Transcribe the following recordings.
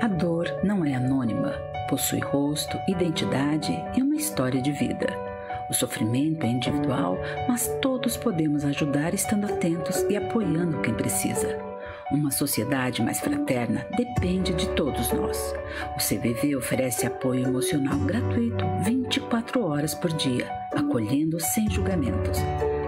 A dor não é anônima, possui rosto, identidade e uma história de vida. O sofrimento é individual, mas todos podemos ajudar estando atentos e apoiando quem precisa. Uma sociedade mais fraterna depende de todos nós. O CVV oferece apoio emocional gratuito 24 horas por dia, acolhendo sem julgamentos.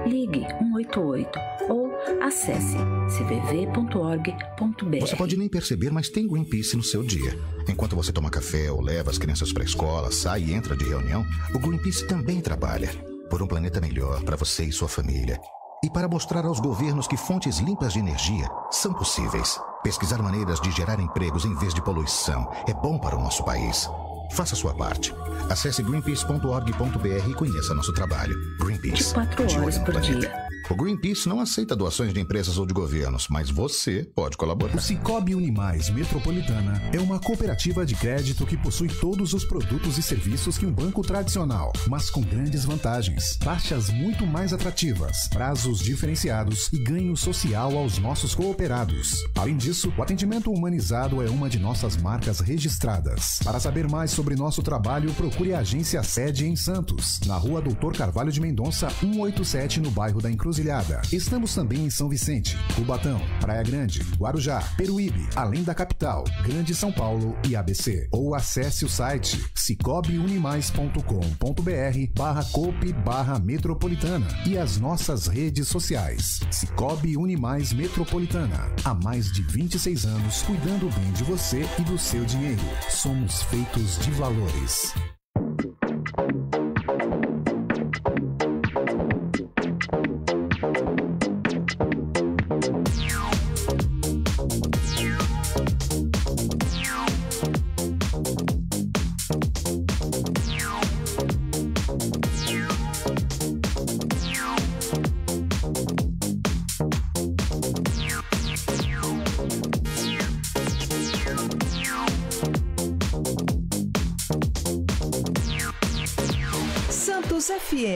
Ligue 188 ou acesse cvv.org.br. Você pode nem perceber, mas tem Greenpeace no seu dia. Enquanto você toma café ou leva as crianças para a escola, sai e entra de reunião, o Greenpeace também trabalha por um planeta melhor para você e sua família e para mostrar aos governos que fontes limpas de energia são possíveis. Pesquisar maneiras de gerar empregos em vez de poluição é bom para o nosso país. Faça sua parte. Acesse greenpeace.org.br e conheça nosso trabalho. Greenpeace. 24 horas por dia. O Greenpeace não aceita doações de empresas ou de governos, mas você pode colaborar. O Cicobi Unimais Metropolitana é uma cooperativa de crédito que possui todos os produtos e serviços que um banco tradicional, mas com grandes vantagens, taxas muito mais atrativas, prazos diferenciados e ganho social aos nossos cooperados. Além disso, o atendimento humanizado é uma de nossas marcas registradas. Para saber mais sobre nosso trabalho, procure a agência sede em Santos, na rua Doutor Carvalho de Mendonça, 187, no bairro da Encruzilhada Encruzilhada. Estamos também em São Vicente, Cubatão, Praia Grande, Guarujá, Peruíbe, além da capital, Grande São Paulo e ABC. Ou acesse o site cicobiunimais.com.br barra coop barra metropolitana e as nossas redes sociais. Cicobi Unimais Metropolitana. Há mais de 26 anos cuidando bem de você e do seu dinheiro. Somos feitos de valores.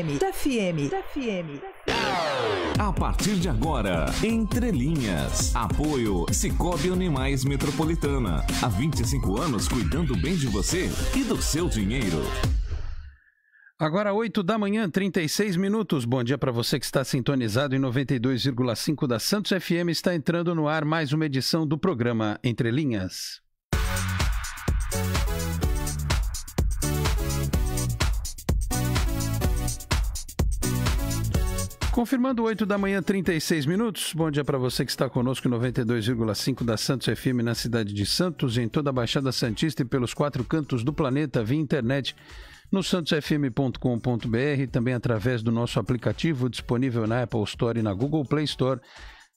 FM. FM. FM. A partir de agora, Entre Linhas. Apoio Cicobi Animais Metropolitana. Há 25 anos cuidando bem de você e do seu dinheiro. Agora 8 da manhã, 36 minutos. Bom dia para você que está sintonizado em 92,5 da Santos FM. Está entrando no ar mais uma edição do programa Entre Linhas. Confirmando 8 da manhã, 36 minutos. Bom dia para você que está conosco em 92,5 da Santos FM na cidade de Santos, em toda a Baixada Santista e pelos quatro cantos do planeta via internet no santosfm.com.br, também através do nosso aplicativo disponível na Apple Store e na Google Play Store.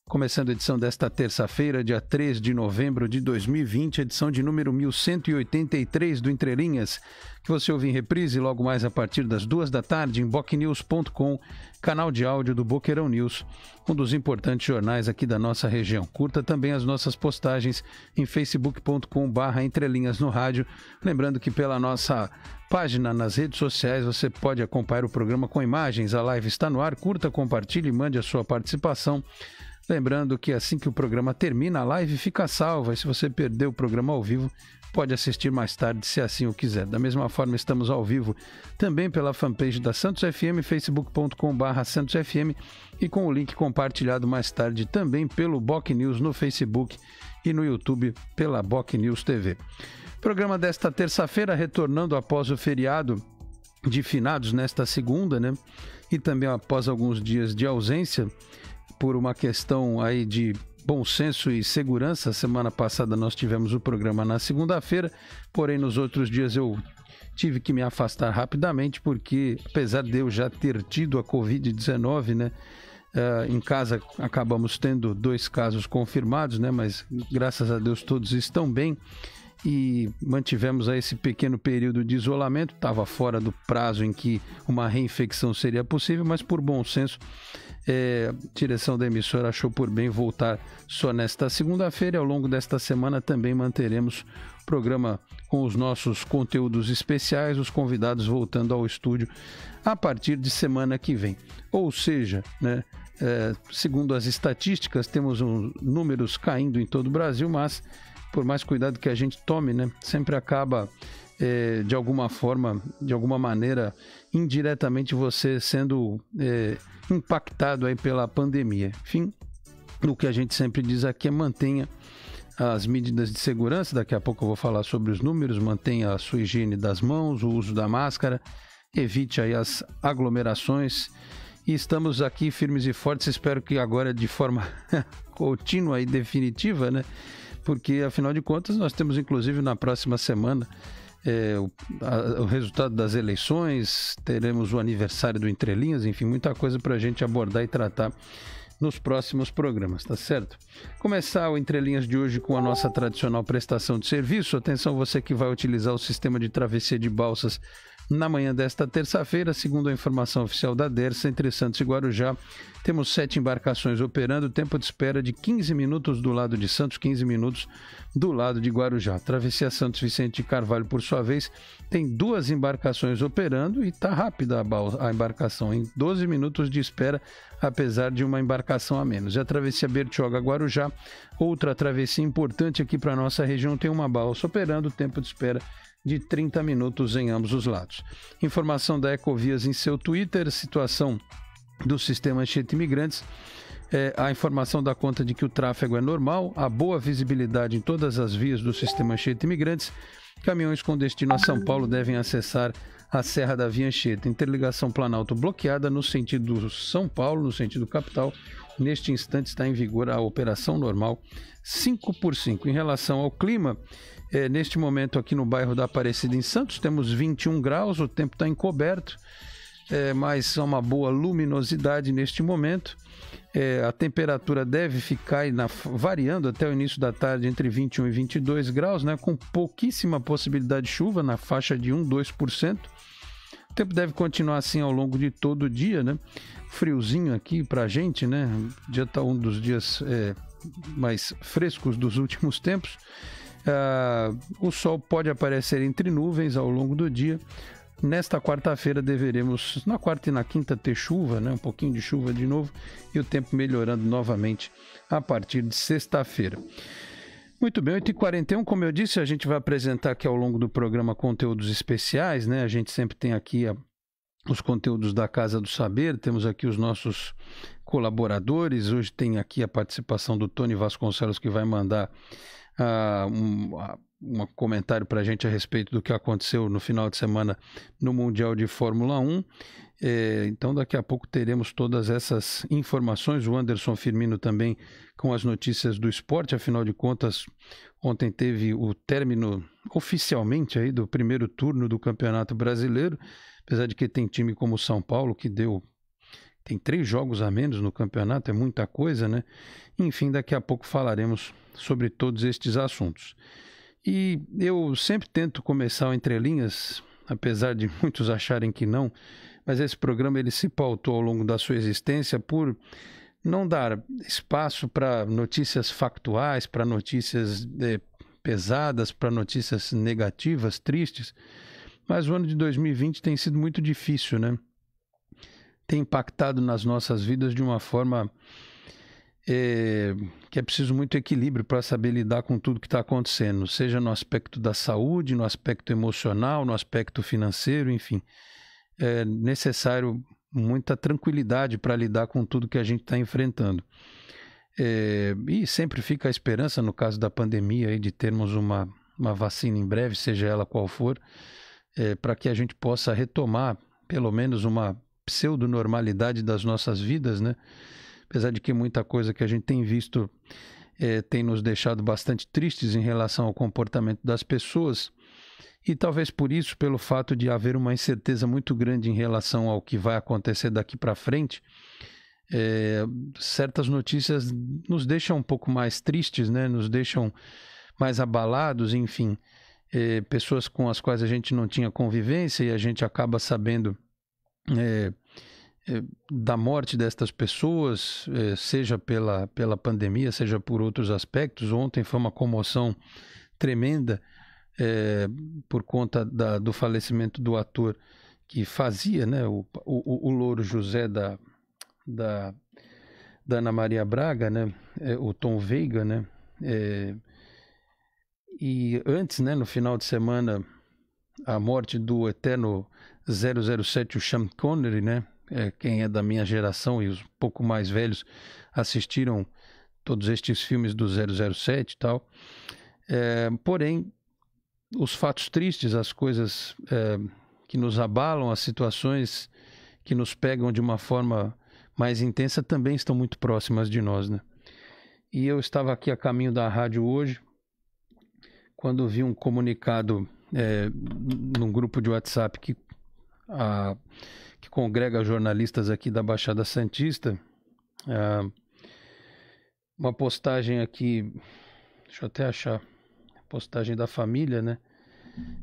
Começando a edição desta terça-feira, dia 3 de novembro de 2020, edição de número 1183 do Entrelinhas, que você ouve em reprise logo mais a partir das duas da tarde em bocnews.com, canal de áudio do Boqueirão News, um dos importantes jornais aqui da nossa região. Curta também as nossas postagens em facebook.com barra entrelinhas no rádio. Lembrando que pela nossa página nas redes sociais você pode acompanhar o programa com imagens. A live está no ar. Curta, compartilhe e mande a sua participação. Lembrando que assim que o programa termina, a live fica salva. E se você perdeu o programa ao vivo, pode assistir mais tarde, se assim o quiser. Da mesma forma, estamos ao vivo também pela fanpage da Santos FM, facebook.com.br Santos FM e com o link compartilhado mais tarde também pelo Boc News no Facebook e no YouTube pela Boc News TV. Programa desta terça-feira, retornando após o feriado de finados nesta segunda, né? E também após alguns dias de ausência por uma questão aí de bom senso e segurança. Semana passada nós tivemos o programa na segunda-feira, porém nos outros dias eu tive que me afastar rapidamente porque apesar de eu já ter tido a Covid-19, né? Uh, em casa acabamos tendo dois casos confirmados, né? Mas graças a Deus todos estão bem e mantivemos aí esse pequeno período de isolamento. Estava fora do prazo em que uma reinfecção seria possível, mas por bom senso é, a direção da emissora achou por bem voltar só nesta segunda-feira. Ao longo desta semana também manteremos programa com os nossos conteúdos especiais, os convidados voltando ao estúdio a partir de semana que vem. Ou seja, né, é, segundo as estatísticas, temos um, números caindo em todo o Brasil, mas por mais cuidado que a gente tome, né, sempre acaba é, de alguma forma, de alguma maneira, indiretamente você sendo é, impactado aí pela pandemia. Enfim, o que a gente sempre diz aqui é mantenha as medidas de segurança, daqui a pouco eu vou falar sobre os números, mantenha a sua higiene das mãos, o uso da máscara, evite aí as aglomerações. E estamos aqui firmes e fortes, espero que agora de forma contínua e definitiva, né? Porque afinal de contas nós temos inclusive na próxima semana é, o, a, o, resultado das eleições, teremos o aniversário do Entre Linhas, enfim, muita coisa para a gente abordar e tratar nos próximos programas, tá certo? Começar o Entre Linhas de hoje com a nossa tradicional prestação de serviço. Atenção, você que vai utilizar o sistema de travessia de balsas na manhã desta terça-feira, segundo a informação oficial da DERSA, entre Santos e Guarujá, temos sete embarcações operando, tempo de espera de 15 minutos do lado de Santos, 15 minutos do lado de Guarujá. Travessia Santos Vicente de Carvalho, por sua vez, tem duas embarcações operando e está rápida a, embarcação, em 12 minutos de espera, apesar de uma embarcação a menos. E a travessia Bertioga Guarujá, outra travessia importante aqui para a nossa região, tem uma balsa operando, tempo de espera de 30 minutos em ambos os lados. Informação da Ecovias em seu Twitter, situação do sistema Anchieta Imigrantes. É, a informação da conta de que o tráfego é normal, a boa visibilidade em todas as vias do sistema Anchieta Imigrantes. Caminhões com destino a São Paulo devem acessar a Serra da Via Anchieta. Interligação Planalto bloqueada no sentido São Paulo, no sentido capital. Neste instante está em vigor a operação normal 5 por 5. Em relação ao clima, é, neste momento, aqui no bairro da Aparecida, em Santos, temos 21 graus, o tempo está encoberto, é, mas há uma boa luminosidade neste momento. É, a temperatura deve ficar na, variando até o início da tarde entre 21 e 22 graus, né, com pouquíssima possibilidade de chuva, na faixa de 1, 2%. O tempo deve continuar assim ao longo de todo o dia, né? Friozinho aqui pra gente, né? O dia tá um dos dias é, mais frescos dos últimos tempos. Uh, o sol pode aparecer entre nuvens ao longo do dia. Nesta quarta-feira deveremos, na quarta e na quinta, ter chuva, né? um pouquinho de chuva de novo, e o tempo melhorando novamente a partir de sexta-feira. Muito bem, 8h41, como eu disse, a gente vai apresentar aqui ao longo do programa conteúdos especiais, né? A gente sempre tem aqui a, os conteúdos da Casa do Saber, temos aqui os nossos colaboradores. Hoje tem aqui a participação do Tony Vasconcelos, que vai mandar uh, um, uh, um comentário para a gente a respeito do que aconteceu no final de semana no Mundial de Fórmula 1. É, então, daqui a pouco teremos todas essas informações. O Anderson Firmino também com as notícias do esporte. Afinal de contas, ontem teve o término oficialmente aí do primeiro turno do Campeonato Brasileiro. Apesar de que tem time como o São Paulo que deu tem três jogos a menos no campeonato, é muita coisa, né? Enfim, daqui a pouco falaremos sobre todos estes assuntos. E eu sempre tento começar o Entre Linhas, apesar de muitos acharem que não, mas esse programa ele se pautou ao longo da sua existência por não dar espaço para notícias factuais, para notícias é, pesadas, para notícias negativas, tristes. Mas o ano de 2020 tem sido muito difícil, né? Tem impactado nas nossas vidas de uma forma é, que é preciso muito equilíbrio para saber lidar com tudo que está acontecendo, seja no aspecto da saúde, no aspecto emocional, no aspecto financeiro, enfim. É necessário muita tranquilidade para lidar com tudo que a gente está enfrentando. É, e sempre fica a esperança, no caso da pandemia, aí, de termos uma, uma vacina em breve, seja ela qual for, é, para que a gente possa retomar pelo menos uma pseudo-normalidade das nossas vidas, né? Apesar de que muita coisa que a gente tem visto é, tem nos deixado bastante tristes em relação ao comportamento das pessoas. E talvez por isso, pelo fato de haver uma incerteza muito grande em relação ao que vai acontecer daqui para frente, é, certas notícias nos deixam um pouco mais tristes, né? nos deixam mais abalados, enfim. É, pessoas com as quais a gente não tinha convivência e a gente acaba sabendo é, é, da morte destas pessoas, é, seja pela, pela pandemia, seja por outros aspectos. Ontem foi uma comoção tremenda é, por conta da, do falecimento do ator que fazia né, o, o, o Louro José da, da, da Ana Maria Braga, né, é, o Tom Veiga, né, é, E antes, né, no final de semana, a morte do eterno 007, o Sean Connery, né? É, quem é da minha geração e os pouco mais velhos assistiram todos estes filmes do 007 e tal. É, porém, os fatos tristes, as coisas é, que nos abalam, as situações que nos pegam de uma forma mais intensa também estão muito próximas de nós, né? E eu estava aqui a caminho da rádio hoje, quando vi um comunicado é, num grupo de WhatsApp que, a, que congrega jornalistas aqui da Baixada Santista, é, uma postagem aqui, deixa eu até achar, postagem da família, né?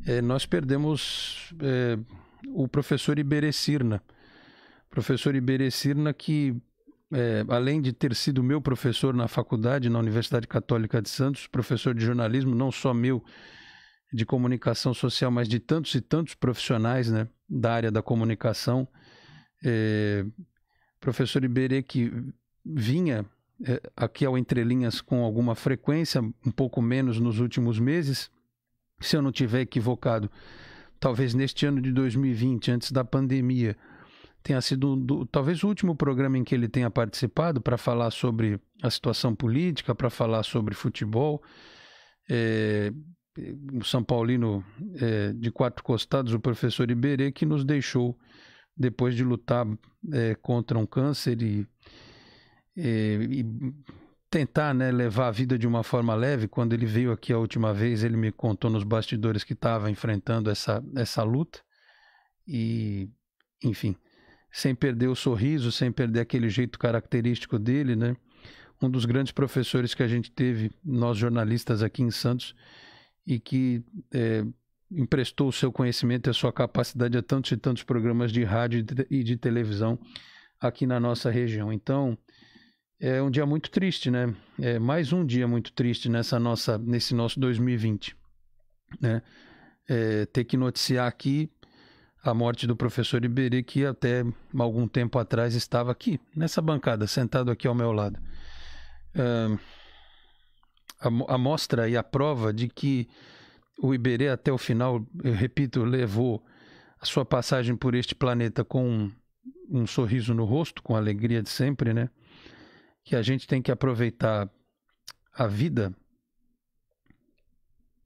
É, nós perdemos é, o professor Iberê Cirna. Professor Iberê Cirna que, é, além de ter sido meu professor na faculdade, na Universidade Católica de Santos, professor de jornalismo, não só meu, de comunicação social, mas de tantos e tantos profissionais né, da área da comunicação. É, professor Iberê que vinha é, aqui ao Entrelinhas com alguma frequência, um pouco menos nos últimos meses, se eu não tiver equivocado, talvez neste ano de 2020, antes da pandemia, tenha sido do, talvez o último programa em que ele tenha participado para falar sobre a situação política, para falar sobre futebol. É, o São Paulino é, de quatro costados, o professor Iberê, que nos deixou depois de lutar é, contra um câncer e, e, e tentar né, levar a vida de uma forma leve. Quando ele veio aqui a última vez, ele me contou nos bastidores que estava enfrentando essa, essa luta. E, enfim, sem perder o sorriso, sem perder aquele jeito característico dele, né? Um dos grandes professores que a gente teve, nós jornalistas aqui em Santos, e que é, emprestou o seu conhecimento e a sua capacidade a tantos e tantos programas de rádio e de televisão aqui na nossa região. Então, é um dia muito triste, né? É mais um dia muito triste nessa nossa, nesse nosso 2020, né? É, ter que noticiar aqui a morte do professor Iberê, que até algum tempo atrás estava aqui, nessa bancada, sentado aqui ao meu lado. É, a, mostra e a prova de que o Iberê até o final, eu repito, levou a sua passagem por este planeta com um, um sorriso no rosto, com alegria de sempre, né? que a gente tem que aproveitar a vida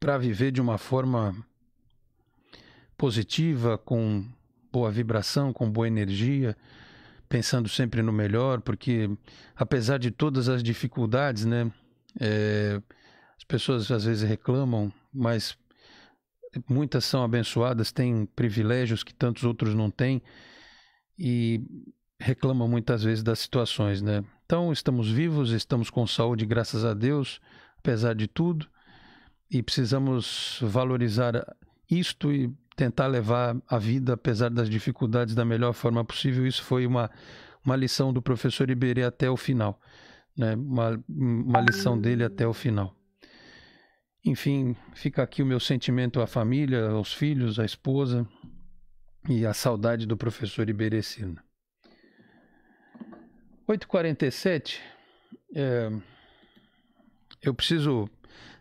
para viver de uma forma positiva, com boa vibração, com boa energia, pensando sempre no melhor, porque apesar de todas as dificuldades, né, é, as pessoas às vezes reclamam, mas muitas são abençoadas, têm privilégios que tantos outros não têm e reclamam muitas vezes das situações, né? Então, estamos vivos, estamos com saúde, graças a Deus, apesar de tudo, e precisamos valorizar isto e tentar levar a vida, apesar das dificuldades, da melhor forma possível. Isso foi uma, uma lição do professor Iberê até o final, né? uma, uma lição dele até o final. Enfim, fica aqui o meu sentimento à família, aos filhos, à esposa e a saudade do professor Iberê Sina. 8h47, é, eu preciso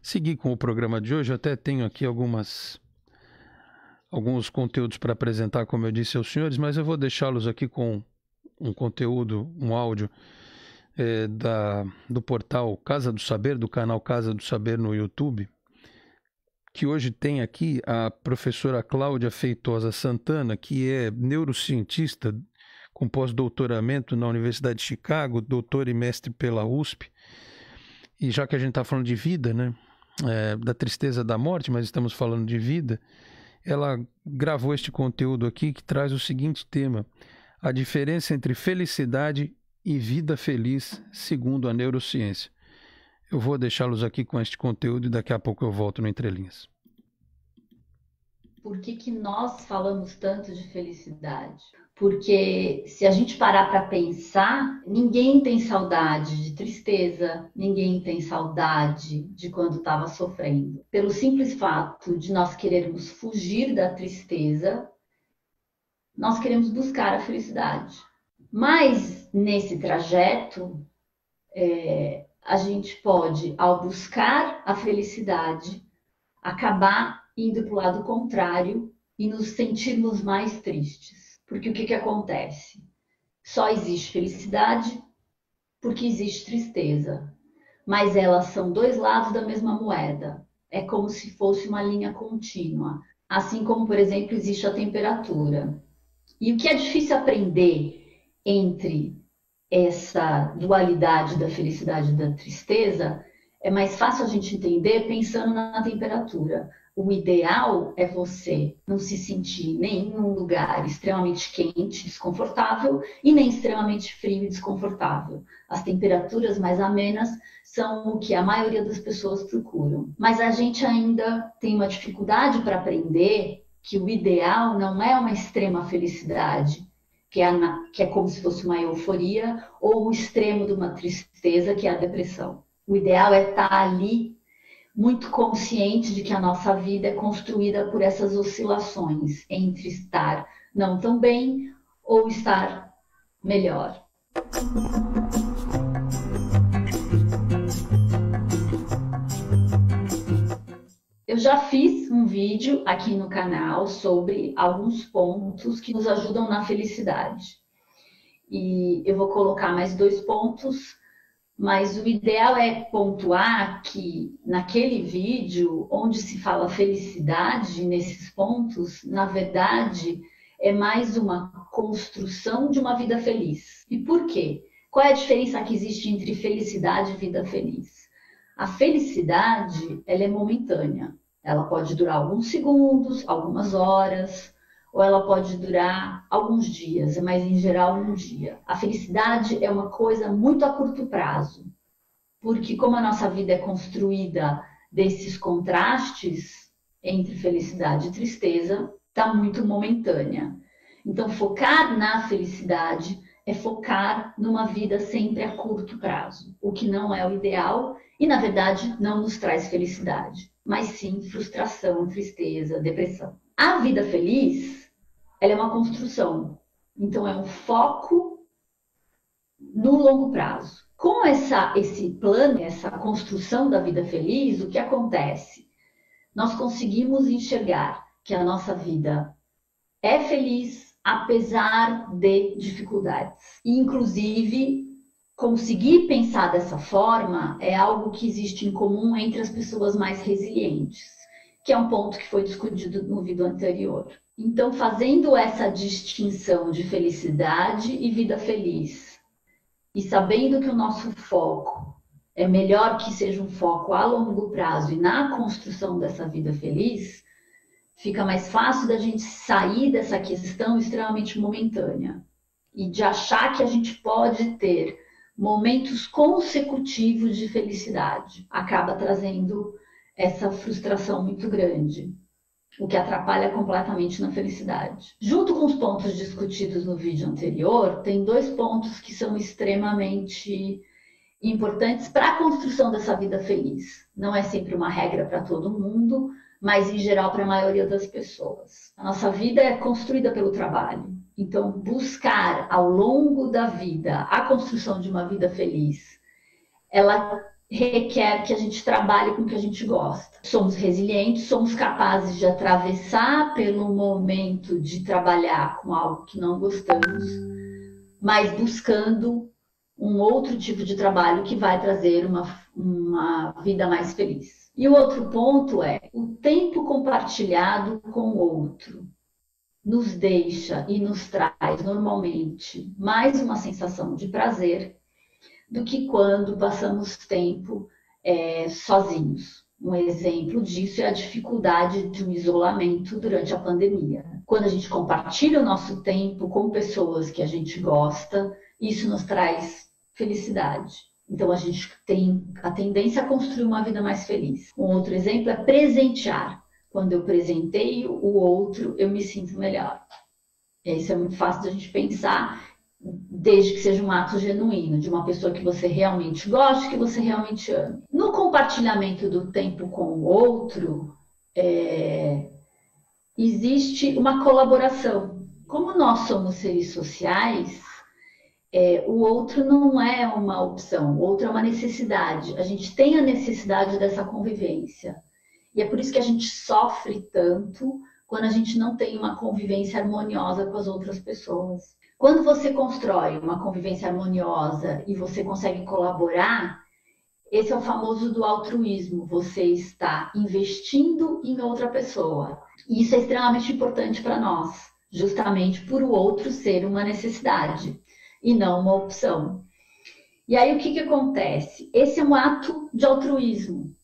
seguir com o programa de hoje. Eu até tenho aqui algumas alguns conteúdos para apresentar, como eu disse aos senhores, mas eu vou deixá-los aqui com um conteúdo, um áudio é, da, do portal Casa do Saber, do canal Casa do Saber no YouTube, que hoje tem aqui a professora Cláudia Feitosa Santana, que é neurocientista com pós-doutoramento na Universidade de Chicago, doutor e mestre pela USP. E já que a gente está falando de vida, né, é, da tristeza da morte, mas estamos falando de vida, ela gravou este conteúdo aqui que traz o seguinte tema: a diferença entre felicidade e vida feliz, segundo a neurociência. Eu vou deixá-los aqui com este conteúdo e daqui a pouco eu volto no Entrelinhas. Por que, que nós falamos tanto de felicidade? porque se a gente parar para pensar, ninguém tem saudade de tristeza, ninguém tem saudade de quando estava sofrendo. Pelo simples fato de nós querermos fugir da tristeza, nós queremos buscar a felicidade. Mas nesse trajeto, é, a gente pode, ao buscar a felicidade, acabar indo para o lado contrário e nos sentirmos mais tristes. Porque o que, que acontece? Só existe felicidade porque existe tristeza. Mas elas são dois lados da mesma moeda. É como se fosse uma linha contínua. Assim como, por exemplo, existe a temperatura. E o que é difícil aprender entre essa dualidade da felicidade e da tristeza é mais fácil a gente entender pensando na temperatura. O ideal é você não se sentir nem em um lugar extremamente quente, desconfortável, e nem extremamente frio e desconfortável. As temperaturas mais amenas são o que a maioria das pessoas procuram. Mas a gente ainda tem uma dificuldade para aprender que o ideal não é uma extrema felicidade, que é, que é como se fosse uma euforia, ou o extremo de uma tristeza, que é a depressão. O ideal é estar ali muito consciente de que a nossa vida é construída por essas oscilações entre estar não tão bem ou estar melhor. Eu já fiz um vídeo aqui no canal sobre alguns pontos que nos ajudam na felicidade. E eu vou colocar mais dois pontos mas o ideal é pontuar que naquele vídeo onde se fala felicidade nesses pontos, na verdade, é mais uma construção de uma vida feliz. E por quê? Qual é a diferença que existe entre felicidade e vida feliz? A felicidade, ela é momentânea. Ela pode durar alguns segundos, algumas horas, ou ela pode durar alguns dias, mas em geral um dia. A felicidade é uma coisa muito a curto prazo, porque como a nossa vida é construída desses contrastes entre felicidade e tristeza, está muito momentânea. Então, focar na felicidade é focar numa vida sempre a curto prazo, o que não é o ideal e, na verdade, não nos traz felicidade, mas sim frustração, tristeza, depressão. A vida feliz ela é uma construção. Então, é um foco no longo prazo. Com essa, esse plano, essa construção da vida feliz, o que acontece? Nós conseguimos enxergar que a nossa vida é feliz apesar de dificuldades. E, inclusive, conseguir pensar dessa forma é algo que existe em comum entre as pessoas mais resilientes, que é um ponto que foi discutido no vídeo anterior. Então, fazendo essa distinção de felicidade e vida feliz, e sabendo que o nosso foco é melhor que seja um foco a longo prazo e na construção dessa vida feliz, fica mais fácil da gente sair dessa questão extremamente momentânea e de achar que a gente pode ter momentos consecutivos de felicidade. Acaba trazendo essa frustração muito grande o que atrapalha completamente na felicidade. Junto com os pontos discutidos no vídeo anterior, tem dois pontos que são extremamente importantes para a construção dessa vida feliz. Não é sempre uma regra para todo mundo, mas em geral para a maioria das pessoas. A nossa vida é construída pelo trabalho. Então, buscar ao longo da vida a construção de uma vida feliz, ela requer que a gente trabalhe com o que a gente gosta. Somos resilientes, somos capazes de atravessar pelo momento de trabalhar com algo que não gostamos, mas buscando um outro tipo de trabalho que vai trazer uma, uma vida mais feliz. E o outro ponto é o tempo compartilhado com o outro nos deixa e nos traz normalmente mais uma sensação de prazer do que quando passamos tempo é, sozinhos. Um exemplo disso é a dificuldade de um isolamento durante a pandemia. Quando a gente compartilha o nosso tempo com pessoas que a gente gosta, isso nos traz felicidade. Então a gente tem a tendência a construir uma vida mais feliz. Um outro exemplo é presentear. Quando eu presenteio o outro, eu me sinto melhor. Isso é muito fácil de a gente pensar desde que seja um ato genuíno, de uma pessoa que você realmente goste, que você realmente ame. No compartilhamento do tempo com o outro, é, existe uma colaboração. Como nós somos seres sociais, é, o outro não é uma opção, o outro é uma necessidade. A gente tem a necessidade dessa convivência. E é por isso que a gente sofre tanto quando a gente não tem uma convivência harmoniosa com as outras pessoas. Quando você constrói uma convivência harmoniosa e você consegue colaborar, esse é o famoso do altruísmo. Você está investindo em outra pessoa. E isso é extremamente importante para nós, justamente por o outro ser uma necessidade e não uma opção. E aí o que, que acontece? Esse é um ato de altruísmo,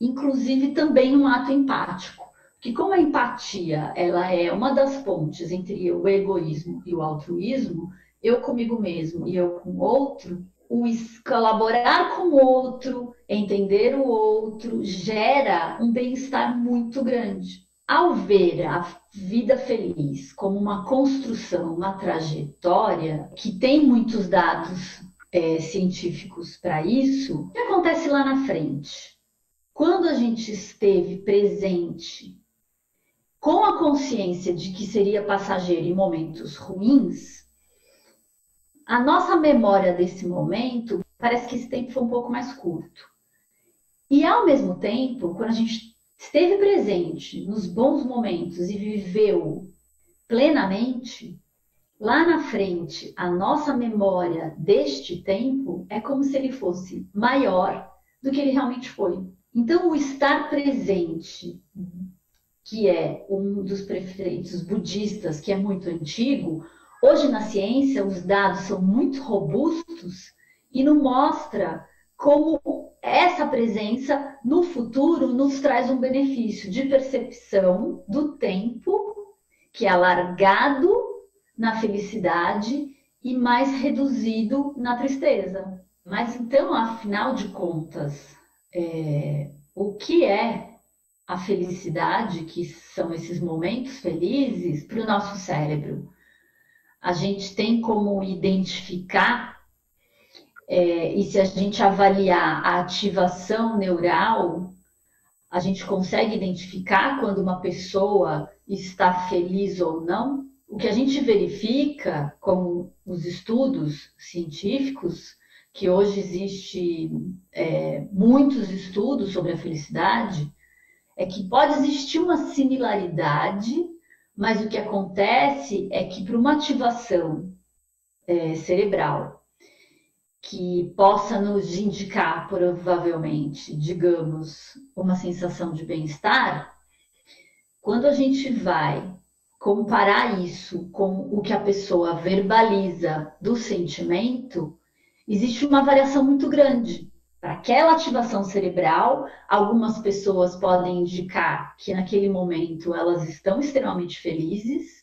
inclusive também um ato empático. Que como a empatia ela é uma das pontes entre o egoísmo e o altruísmo, eu comigo mesmo e eu com o outro, o colaborar com o outro, entender o outro, gera um bem-estar muito grande. Ao ver a vida feliz como uma construção, uma trajetória, que tem muitos dados é, científicos para isso, o que acontece lá na frente? Quando a gente esteve presente com a consciência de que seria passageiro em momentos ruins, a nossa memória desse momento parece que esse tempo foi um pouco mais curto. E ao mesmo tempo, quando a gente esteve presente nos bons momentos e viveu plenamente, lá na frente, a nossa memória deste tempo é como se ele fosse maior do que ele realmente foi. Então, o estar presente, que é um dos preceitos budistas, que é muito antigo, Hoje na ciência os dados são muito robustos e não mostra como essa presença no futuro nos traz um benefício de percepção do tempo que é alargado na felicidade e mais reduzido na tristeza. Mas então, afinal de contas, é, o que é a felicidade, que são esses momentos felizes, para o nosso cérebro? a gente tem como identificar, é, e se a gente avaliar a ativação neural, a gente consegue identificar quando uma pessoa está feliz ou não. O que a gente verifica com os estudos científicos, que hoje existe é, muitos estudos sobre a felicidade, é que pode existir uma similaridade mas o que acontece é que para uma ativação é, cerebral que possa nos indicar, provavelmente, digamos, uma sensação de bem-estar, quando a gente vai comparar isso com o que a pessoa verbaliza do sentimento, existe uma variação muito grande. Para aquela ativação cerebral, algumas pessoas podem indicar que naquele momento elas estão extremamente felizes,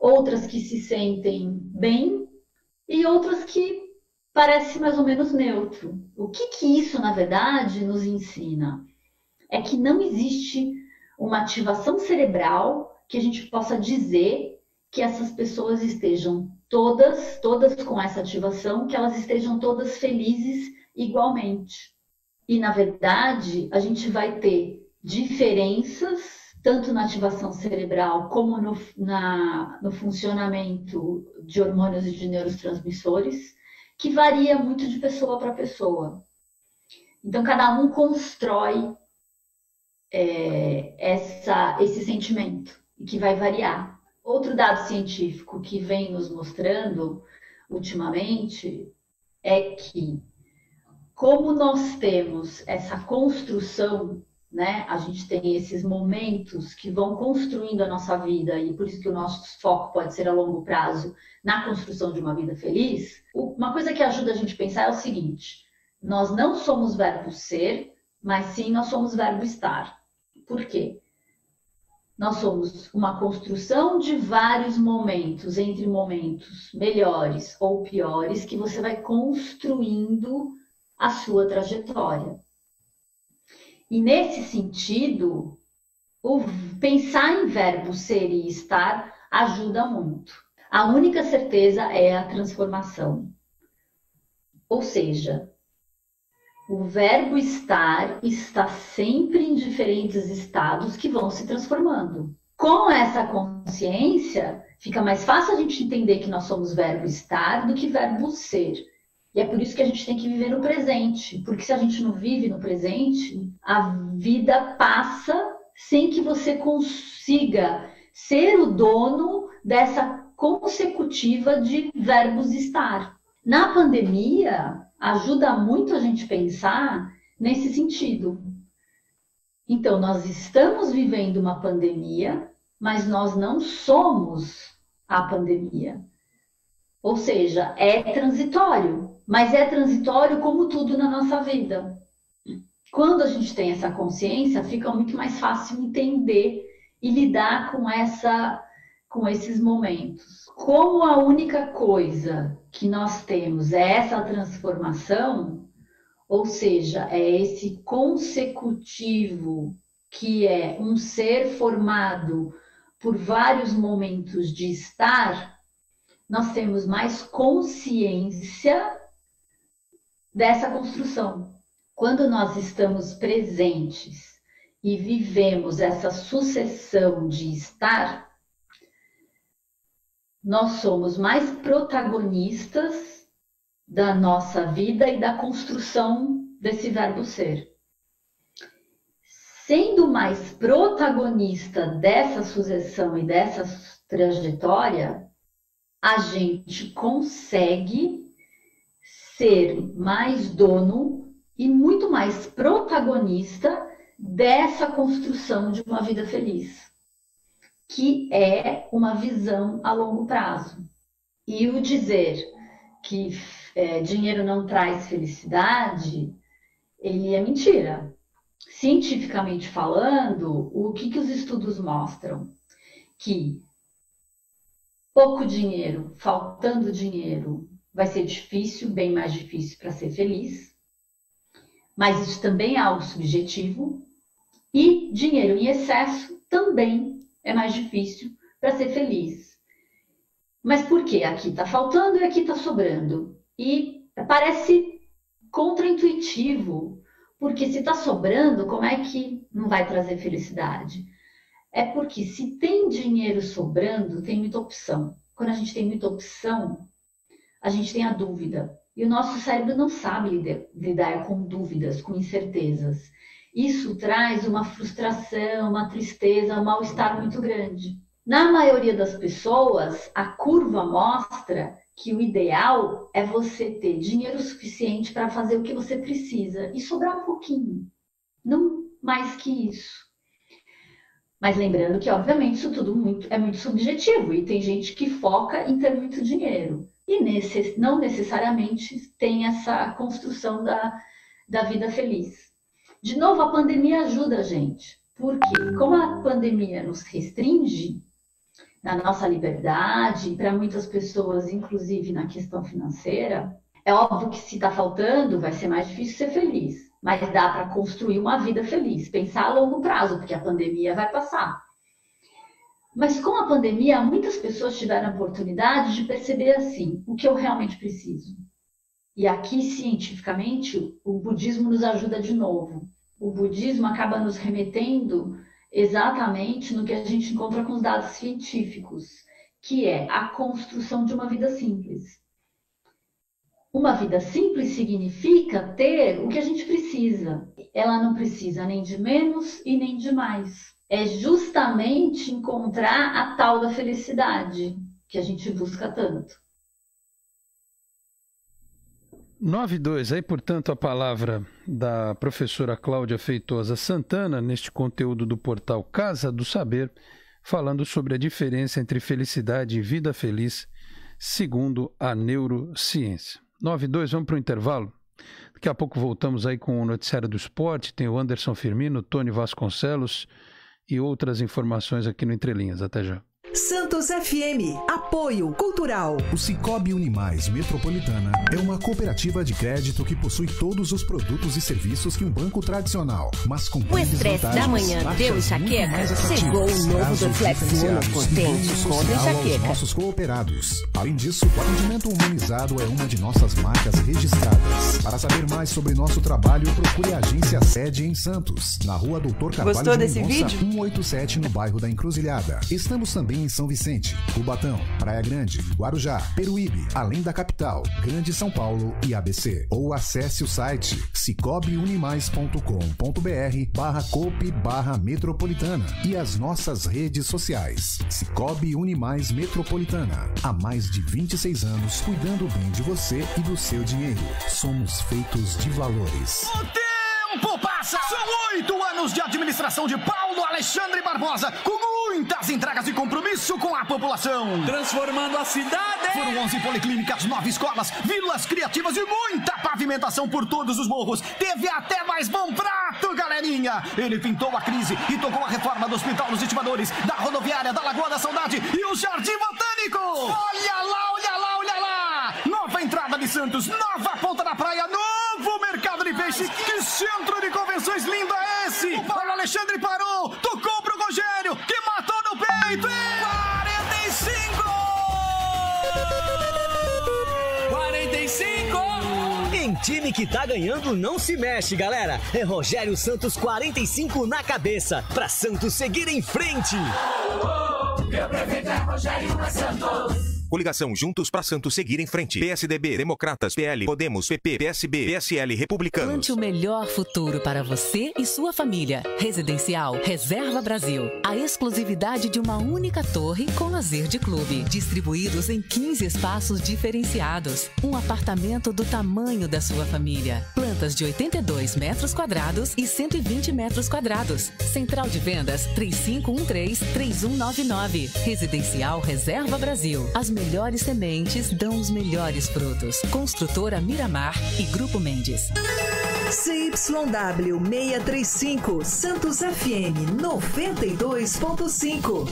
outras que se sentem bem e outras que parece mais ou menos neutro. O que, que isso, na verdade, nos ensina? É que não existe uma ativação cerebral que a gente possa dizer que essas pessoas estejam todas, todas com essa ativação, que elas estejam todas felizes igualmente. E, na verdade, a gente vai ter diferenças tanto na ativação cerebral como no, na, no funcionamento de hormônios e de neurotransmissores, que varia muito de pessoa para pessoa. Então, cada um constrói é, essa, esse sentimento que vai variar. Outro dado científico que vem nos mostrando ultimamente é que como nós temos essa construção, né? A gente tem esses momentos que vão construindo a nossa vida e por isso que o nosso foco pode ser a longo prazo na construção de uma vida feliz. Uma coisa que ajuda a gente a pensar é o seguinte: nós não somos verbo ser, mas sim nós somos verbo estar. Por quê? Nós somos uma construção de vários momentos, entre momentos melhores ou piores, que você vai construindo a sua trajetória. E nesse sentido, pensar em verbo ser e estar ajuda muito. A única certeza é a transformação. Ou seja, o verbo estar está sempre em diferentes estados que vão se transformando. Com essa consciência, fica mais fácil a gente entender que nós somos verbo estar do que verbo ser. E é por isso que a gente tem que viver no presente, porque se a gente não vive no presente, a vida passa sem que você consiga ser o dono dessa consecutiva de verbos estar. Na pandemia, ajuda muito a gente pensar nesse sentido. Então, nós estamos vivendo uma pandemia, mas nós não somos a pandemia. Ou seja, é transitório, mas é transitório como tudo na nossa vida. Quando a gente tem essa consciência, fica muito mais fácil entender e lidar com essa com esses momentos. Como a única coisa que nós temos é essa transformação, ou seja, é esse consecutivo que é um ser formado por vários momentos de estar, nós temos mais consciência dessa construção. Quando nós estamos presentes e vivemos essa sucessão de estar, nós somos mais protagonistas da nossa vida e da construção desse verbo ser. Sendo mais protagonista dessa sucessão e dessa trajetória, a gente consegue ser mais dono e muito mais protagonista dessa construção de uma vida feliz que é uma visão a longo prazo. E o dizer que é, dinheiro não traz felicidade, ele é mentira. Cientificamente falando, o que, que os estudos mostram? Que pouco dinheiro, faltando dinheiro, vai ser difícil, bem mais difícil para ser feliz. Mas isso também é algo subjetivo. E dinheiro em excesso também é mais difícil para ser feliz. Mas por quê? Aqui está faltando e aqui está sobrando. E parece contraintuitivo, porque se está sobrando, como é que não vai trazer felicidade? É porque se tem dinheiro sobrando, tem muita opção. Quando a gente tem muita opção, a gente tem a dúvida. E o nosso cérebro não sabe lidar com dúvidas, com incertezas isso traz uma frustração, uma tristeza, um mal-estar muito grande. Na maioria das pessoas, a curva mostra que o ideal é você ter dinheiro suficiente para fazer o que você precisa e sobrar um pouquinho, não mais que isso. Mas lembrando que, obviamente, isso tudo muito, é muito subjetivo e tem gente que foca em ter muito dinheiro e nesse, não necessariamente tem essa construção da, da vida feliz. De novo, a pandemia ajuda a gente, porque como a pandemia nos restringe na nossa liberdade, para muitas pessoas, inclusive na questão financeira, é óbvio que se está faltando, vai ser mais difícil ser feliz, mas dá para construir uma vida feliz, pensar a longo prazo, porque a pandemia vai passar. Mas com a pandemia, muitas pessoas tiveram a oportunidade de perceber assim, o que eu realmente preciso. E aqui, cientificamente, o budismo nos ajuda de novo. O budismo acaba nos remetendo exatamente no que a gente encontra com os dados científicos, que é a construção de uma vida simples. Uma vida simples significa ter o que a gente precisa. Ela não precisa nem de menos e nem de mais. É justamente encontrar a tal da felicidade que a gente busca tanto. 92, aí portanto a palavra da professora Cláudia Feitosa Santana neste conteúdo do portal Casa do Saber, falando sobre a diferença entre felicidade e vida feliz, segundo a neurociência. 92, vamos para o intervalo. Daqui a pouco voltamos aí com o noticiário do esporte, tem o Anderson Firmino, Tony Vasconcelos e outras informações aqui no Entrelinhas. Até já. Santos FM. Apoio Cultural. O Cicobi Unimais Metropolitana é uma cooperativa de crédito que possui todos os produtos e serviços que um banco tradicional, mas com O estresse da manhã deu enxaqueca? Chegou o novo Dorflex Mono Potente contra enxaqueca. nossos cooperados. Além disso, o atendimento humanizado é uma de nossas marcas registradas. Para saber mais sobre nosso trabalho, procure a agência sede em Santos, na rua Doutor Carvalho Gostou de desse Mendonça, vídeo? 187, no bairro da Encruzilhada. Estamos também também em São Vicente, Cubatão, Praia Grande, Guarujá, Peruíbe, além da capital, Grande São Paulo e ABC. Ou acesse o site cicobiunimais.com.br barra coop barra metropolitana e as nossas redes sociais. Cicobi Unimais Metropolitana. Há mais de 26 anos cuidando bem de você e do seu dinheiro. Somos feitos de valores. O tempo passa! São oito anos de administração de Paulo Alexandre Barbosa, com muitas entregas e compromisso com a população. Transformando a cidade! Foram 11 policlínicas, nove escolas, vilas criativas e muita pavimentação por todos os morros. Teve até mais bom prato, galerinha! Ele pintou a crise e tocou a reforma do Hospital dos Estimadores, da rodoviária, da Lagoa da Saudade e o Jardim Botânico! Olha lá, olha lá, olha lá! Nova entrada de Santos, nova ponta da praia, novo mercado de peixe. Que centro de convenções lindo é esse? O Paulo Alexandre parou, tocou pro Rogério, que matou no peito. E 45! Em time que tá ganhando, não se mexe, galera. É Rogério Santos 45 na cabeça, pra Santos seguir em frente. Meu prefeito é Rogério Santos. Coligação Juntos para Santos seguir em frente. PSDB, Democratas, PL, Podemos, PP, PSB, PSL, Republicanos. Plante o melhor futuro para você e sua família. Residencial Reserva Brasil. A exclusividade de uma única torre com lazer de clube. Distribuídos em 15 espaços diferenciados. Um apartamento do tamanho da sua família. Plantas de 82 metros quadrados e 120 metros quadrados. Central de vendas 3513-3199. Residencial Reserva Brasil. As melhores sementes dão os melhores frutos. Construtora Miramar e Grupo Mendes. CYW 635, Santos FM 92.5.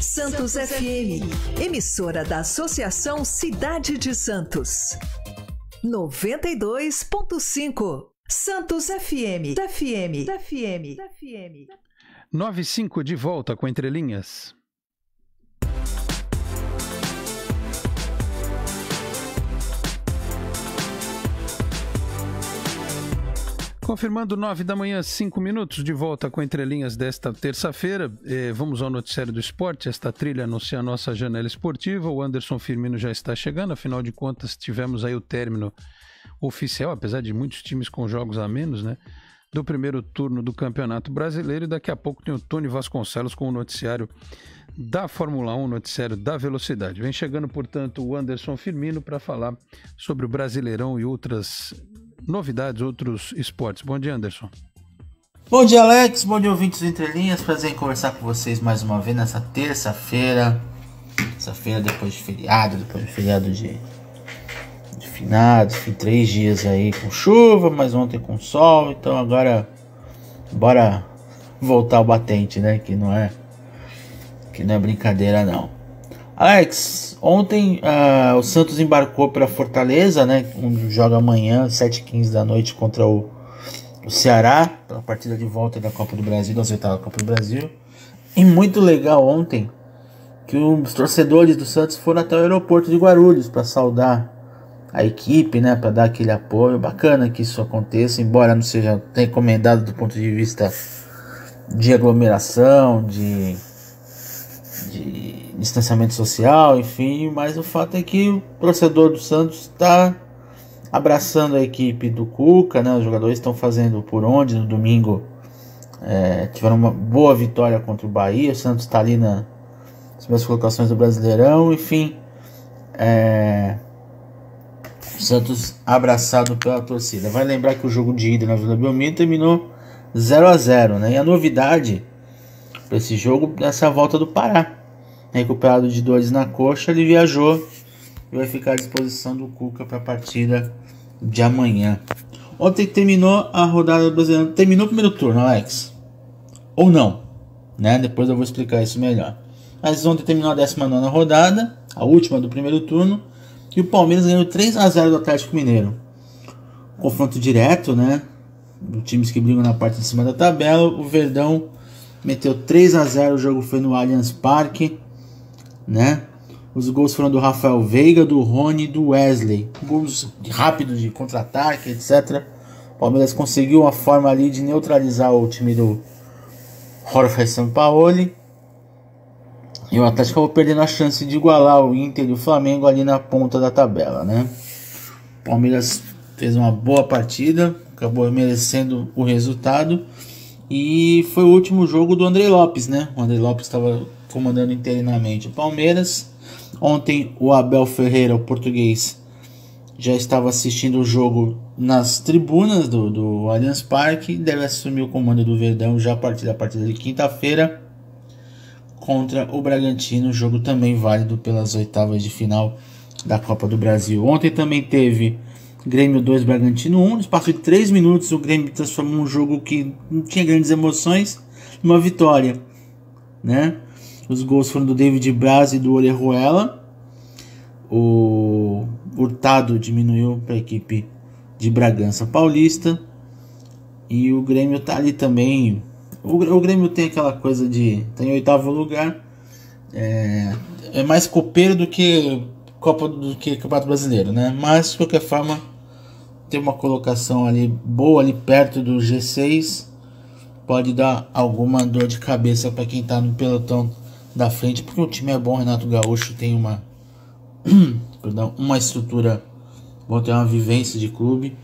Santos FM, emissora da Associação Cidade de Santos. 92.5. Santos FM. FM. FM. FM. 95 de volta com Entrelinhas. Confirmando 9 da manhã, 5 minutos, de volta com Entrelinhas desta terça-feira. Eh, vamos ao noticiário do esporte. Esta trilha anuncia a nossa janela esportiva. O Anderson Firmino já está chegando, afinal de contas, tivemos aí o término oficial, apesar de muitos times com jogos a menos, né? Do primeiro turno do Campeonato Brasileiro. E daqui a pouco tem o Tony Vasconcelos com o noticiário da Fórmula 1, noticiário da velocidade. Vem chegando, portanto, o Anderson Firmino para falar sobre o Brasileirão e outras novidades, outros esportes. Bom dia, Anderson. Bom dia, Alex. Bom dia, ouvintes do Entre Linhas. Prazer em conversar com vocês mais uma vez nessa terça-feira. Terça-feira depois de feriado, depois de feriado de, de finados. Fim três dias aí com chuva, mas ontem com sol. Então agora, bora voltar ao batente, né? Que não é, que não é brincadeira, não. Alex, ontem uh, o Santos embarcou para Fortaleza, né? Onde joga amanhã, 7h15 da noite, contra o, o Ceará, pela partida de volta da Copa do Brasil, da Copa do Brasil. E muito legal ontem que os torcedores do Santos foram até o aeroporto de Guarulhos para saudar a equipe, né? Para dar aquele apoio. Bacana que isso aconteça, embora não seja recomendado do ponto de vista de aglomeração, de de distanciamento social, enfim, mas o fato é que o torcedor do Santos está abraçando a equipe do Cuca, né? Os jogadores estão fazendo por onde no domingo é, tiveram uma boa vitória contra o Bahia, o Santos está ali nas primeiras colocações do Brasileirão, enfim, é, o Santos abraçado pela torcida. Vai lembrar que o jogo de ida na Vila Belmiro terminou 0 a 0 né? E a novidade para esse jogo nessa volta do Pará recuperado de dores na coxa, ele viajou e vai ficar à disposição do Cuca para a partida de amanhã. Ontem terminou a rodada brasileira. Terminou o primeiro turno, Alex? Ou não? Né? Depois eu vou explicar isso melhor. Mas ontem terminou a 19 rodada, a última do primeiro turno, e o Palmeiras ganhou 3 a 0 do Atlético Mineiro. Confronto direto, né? Times que brigam na parte de cima da tabela. O Verdão meteu 3 a 0 o jogo foi no Allianz Parque né? Os gols foram do Rafael Veiga, do Rony e do Wesley. Gols rápidos de contra-ataque, etc. O Palmeiras conseguiu uma forma ali de neutralizar o time do Jorge Sampaoli. E o Atlético acabou perdendo a chance de igualar o Inter e o Flamengo ali na ponta da tabela, né? O Palmeiras fez uma boa partida, acabou merecendo o resultado. E foi o último jogo do André Lopes, né? O André Lopes estava comandando interinamente o Palmeiras. Ontem o Abel Ferreira, o português, já estava assistindo o jogo nas tribunas do, do Allianz Parque. Deve assumir o comando do Verdão já a partir da partida de quinta-feira contra o Bragantino. Jogo também válido pelas oitavas de final da Copa do Brasil. Ontem também teve Grêmio 2, Bragantino 1. No espaço de 3 minutos, o Grêmio transformou um jogo que não tinha grandes emoções numa vitória. Né? Os gols foram do David Braz e do Orejuela. O Hurtado diminuiu para a equipe de Bragança Paulista. E o Grêmio tá ali também. O, Grêmio tem aquela coisa de. Tá em oitavo lugar. É, é mais copeiro do que Copa do que Campeonato Brasileiro, né? Mas de qualquer forma ter uma colocação ali boa ali perto do G6 pode dar alguma dor de cabeça para quem está no pelotão da frente, porque o time é bom, Renato Gaúcho tem uma perdão, uma estrutura, vão ter uma vivência de clube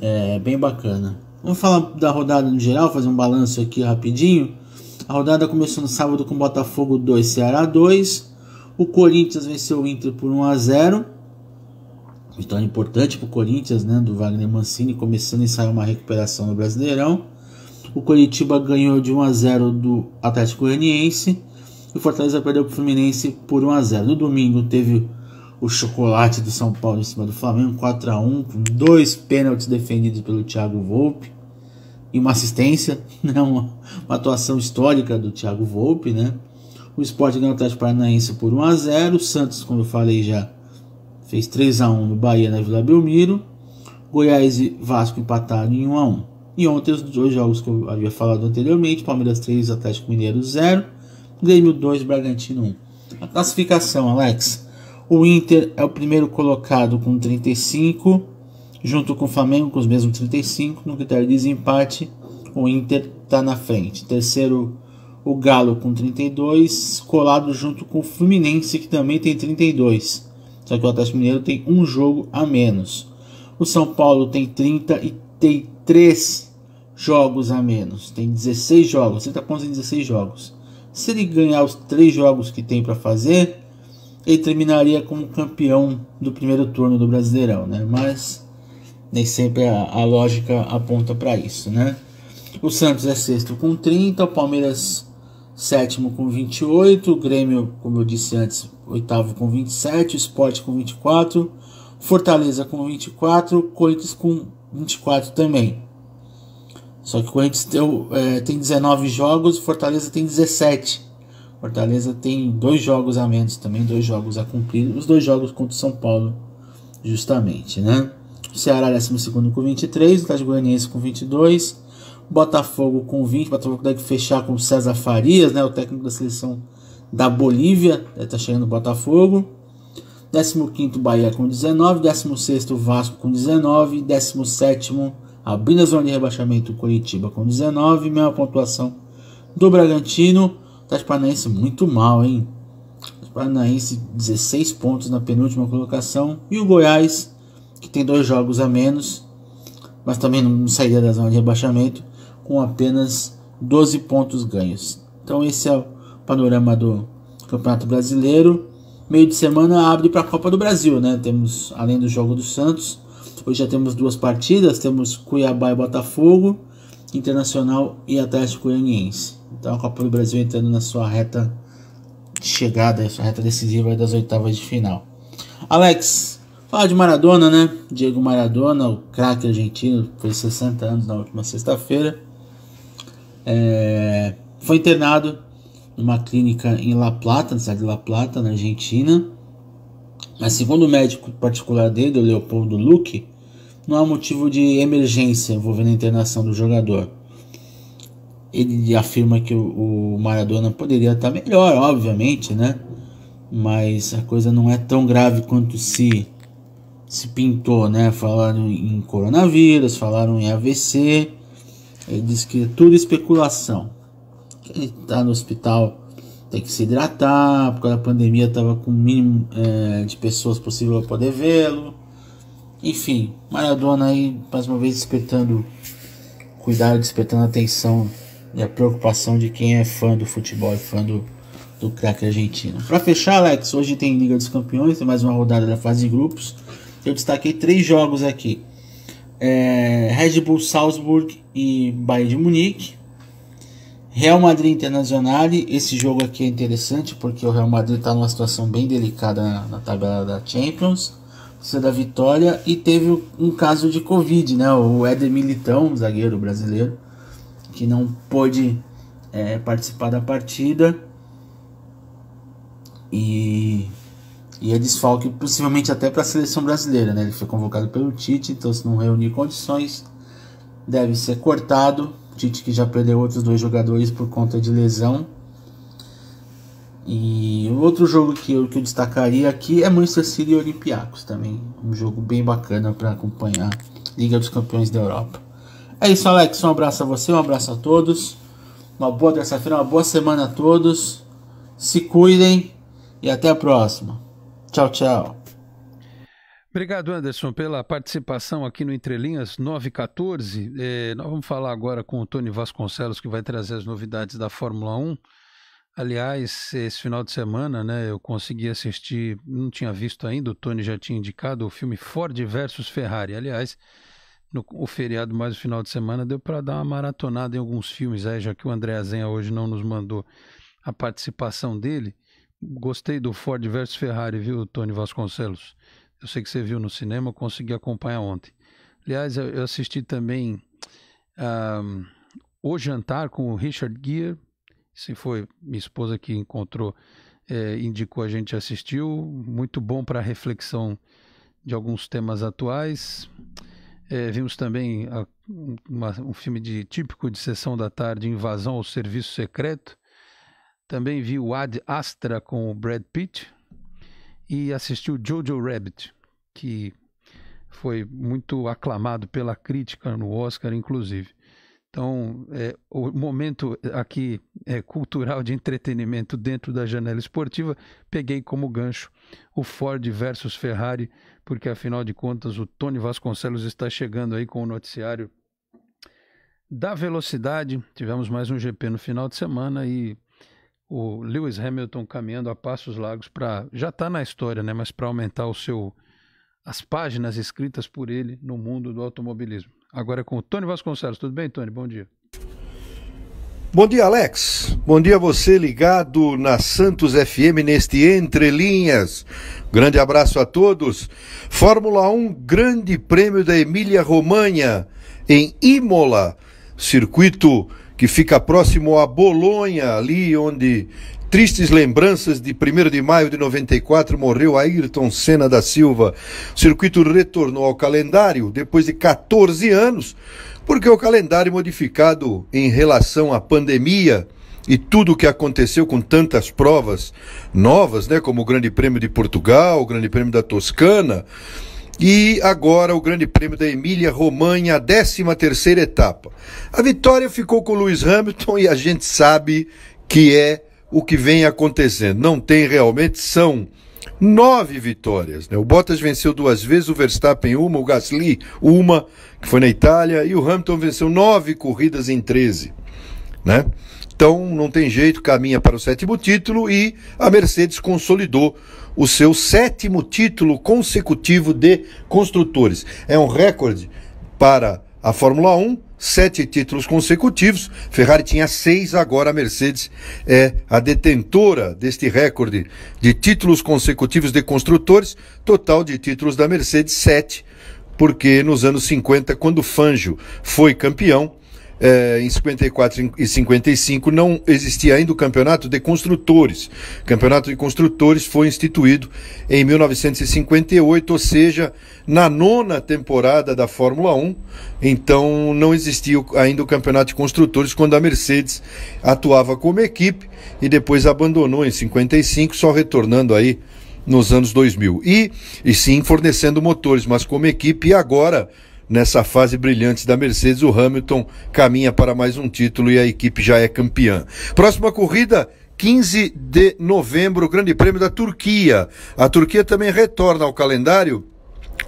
é bem bacana. Vamos falar da rodada no geral, fazer um balanço aqui rapidinho. A rodada começou no sábado com Botafogo 2, Ceará 2. O Corinthians venceu o Inter por 1 a 0. Vitória importante para o Corinthians, né, do Wagner Mancini, começando a ensaiar uma recuperação no Brasileirão. O Coritiba ganhou de 1 a 0 do Atlético Goianiense. E o Fortaleza perdeu para o Fluminense por 1 a 0. No domingo teve o chocolate do São Paulo em cima do Flamengo, 4 a 1 com dois pênaltis defendidos pelo Thiago Volpe e uma assistência, né, uma, uma atuação histórica do Thiago Volpe, né? O Sport ganhou o Atlético Paranaense por 1 a 0. O Santos, como eu falei já, fez 3 a 1 no Bahia na Vila Belmiro. Goiás e Vasco empataram em 1 a 1. E ontem os dois jogos que eu havia falado anteriormente, Palmeiras 3, Atlético Mineiro 0, Grêmio 2, Bragantino 1. A classificação, Alex. O Inter é o primeiro colocado com 35, junto com o Flamengo com os mesmos 35. No critério de desempate, o Inter está na frente. Terceiro o Galo com 32, colado junto com o Fluminense, que também tem 32. Só que o Atlético Mineiro tem um jogo a menos. O São Paulo tem 30 e tem 3 jogos a menos. Tem 16 jogos. 30 pontos em 16 jogos. Se ele ganhar os 3 jogos que tem para fazer, ele terminaria como campeão do primeiro turno do Brasileirão, né? Mas nem sempre a, a lógica aponta para isso, né? O Santos é sexto com 30, o Palmeiras sétimo com 28, o Grêmio, como eu disse antes, oitavo com 27, o Sport com 24, Fortaleza com 24, Corinthians com 24 também. Só que o Corinthians tem, é, tem 19 jogos, Fortaleza tem 17. Fortaleza tem dois jogos a menos também, dois jogos a cumprir, os dois jogos contra o São Paulo, justamente, né? O Ceará 12 com 23, o Atlético Goianiense com 22, Botafogo com 20. Botafogo deve fechar com César Farias, né, o técnico da seleção da Bolívia. Deve estar tá chegando o Botafogo. 15 Bahia com 19. 16 Vasco com 19. 17 abrindo a zona de rebaixamento Curitiba com 19. Mesma pontuação do Bragantino. Atlético Paranaense muito mal, hein? Paranaense 16 pontos na penúltima colocação. E o Goiás, que tem dois jogos a menos, mas também não sairia da zona de rebaixamento, com apenas 12 pontos ganhos. Então esse é o panorama do Campeonato Brasileiro. Meio de semana abre para a Copa do Brasil, né? Temos além do jogo do Santos, hoje já temos duas partidas, temos Cuiabá e Botafogo, Internacional e Atlético Goianiense. Então a Copa do Brasil entrando na sua reta de chegada, sua reta decisiva das oitavas de final. Alex, fala de Maradona, né? Diego Maradona, o craque argentino, fez 60 anos na última sexta-feira. É, foi internado numa clínica em La Plata, na cidade de La Plata, na Argentina. Mas segundo o médico particular dele, o Leopoldo Luque, não há motivo de emergência envolvendo a internação do jogador. Ele afirma que o, Maradona poderia estar melhor, obviamente, né? Mas a coisa não é tão grave quanto se se pintou, né? Falaram em coronavírus, falaram em AVC ele diz que é tudo especulação. Ele está no hospital ter que se hidratar, porque a pandemia estava com o mínimo é, de pessoas possível para poder vê-lo. Enfim, Maradona aí mais uma vez despertando cuidado, despertando a atenção e a preocupação de quem é fã do futebol e fã do, do craque argentino. Para fechar, Alex, hoje tem Liga dos Campeões, tem mais uma rodada da fase de grupos. Eu destaquei três jogos aqui. É, Red Bull Salzburg e Bayern de Munique. Real Madrid Internacional, esse jogo aqui é interessante porque o Real Madrid está numa situação bem delicada na, na tabela da Champions, precisa da vitória e teve um caso de Covid, né? O Éder Militão, zagueiro brasileiro, que não pôde é, participar da partida e, e é desfalque possivelmente até para a seleção brasileira, né? Ele foi convocado pelo Tite, então se não reunir condições deve ser cortado Tite que já perdeu outros dois jogadores por conta de lesão. E outro jogo que eu, que eu destacaria aqui é Manchester City e Olympiacos também. Um jogo bem bacana para acompanhar. Liga dos Campeões da Europa. É isso, Alex. Um abraço a você, um abraço a todos. Uma boa terça-feira, uma boa semana a todos. Se cuidem e até a próxima. Tchau, tchau. Obrigado, Anderson, pela participação aqui no Entrelinhas 914. É, nós vamos falar agora com o Tony Vasconcelos, que vai trazer as novidades da Fórmula 1. Aliás, esse final de semana, né, eu consegui assistir, não tinha visto ainda, o Tony já tinha indicado o filme Ford versus Ferrari. Aliás, no o feriado mais o final de semana deu para dar uma maratonada em alguns filmes aí, já que o André Azenha hoje não nos mandou a participação dele. Gostei do Ford versus Ferrari, viu, Tony Vasconcelos? Eu sei que você viu no cinema, consegui acompanhar ontem. Aliás, eu assisti também um, O Jantar com o Richard Gere. Se foi minha esposa que encontrou, é, indicou a gente assistiu. Muito bom para reflexão de alguns temas atuais. É, vimos também a, uma, um filme de típico de sessão da tarde, Invasão ao Serviço Secreto. Também vi o Ad Astra com o Brad Pitt e assistiu Jojo Rabbit, que foi muito aclamado pela crítica no Oscar, inclusive. Então, é, o momento aqui é, cultural de entretenimento dentro da janela esportiva, peguei como gancho o Ford versus Ferrari, porque afinal de contas o Tony Vasconcelos está chegando aí com o noticiário da velocidade. Tivemos mais um GP no final de semana e o Lewis Hamilton caminhando a passos largos para já está na história, né? Mas para aumentar o seu as páginas escritas por ele no mundo do automobilismo. Agora é com o Tony Vasconcelos. Tudo bem, Tony? Bom dia. Bom dia, Alex. Bom dia você ligado na Santos FM neste Entre Linhas. Grande abraço a todos. Fórmula 1 Grande Prêmio da Emília Romanha em Imola, circuito que fica próximo a Bolonha, ali onde tristes lembranças de 1 de maio de 94 morreu Ayrton Senna da Silva. O circuito retornou ao calendário depois de 14 anos, porque o calendário modificado em relação à pandemia e tudo o que aconteceu com tantas provas novas, né, como o Grande Prêmio de Portugal, o Grande Prêmio da Toscana, e agora o Grande Prêmio da Emília-Romanha, a 13 terceira etapa. A vitória ficou com o Lewis Hamilton e a gente sabe que é o que vem acontecendo. Não tem realmente, são nove vitórias. Né? O Bottas venceu duas vezes, o Verstappen uma, o Gasly uma, que foi na Itália, e o Hamilton venceu nove corridas em 13. Né? Então não tem jeito, caminha para o sétimo título e a Mercedes consolidou o seu sétimo título consecutivo de construtores. É um recorde para a Fórmula 1, sete títulos consecutivos. Ferrari tinha seis, agora a Mercedes é a detentora deste recorde de títulos consecutivos de construtores. Total de títulos da Mercedes, sete, porque nos anos 50, quando Fangio foi campeão, é, em 54 e 55 não existia ainda o campeonato de construtores. O campeonato de construtores foi instituído em 1958, ou seja, na nona temporada da Fórmula 1. Então não existia ainda o campeonato de construtores quando a Mercedes atuava como equipe e depois abandonou em 55, só retornando aí nos anos 2000. E, e sim fornecendo motores, mas como equipe e agora nessa fase brilhante da Mercedes, o Hamilton caminha para mais um título e a equipe já é campeã. Próxima corrida, 15 de novembro, Grande Prêmio da Turquia. A Turquia também retorna ao calendário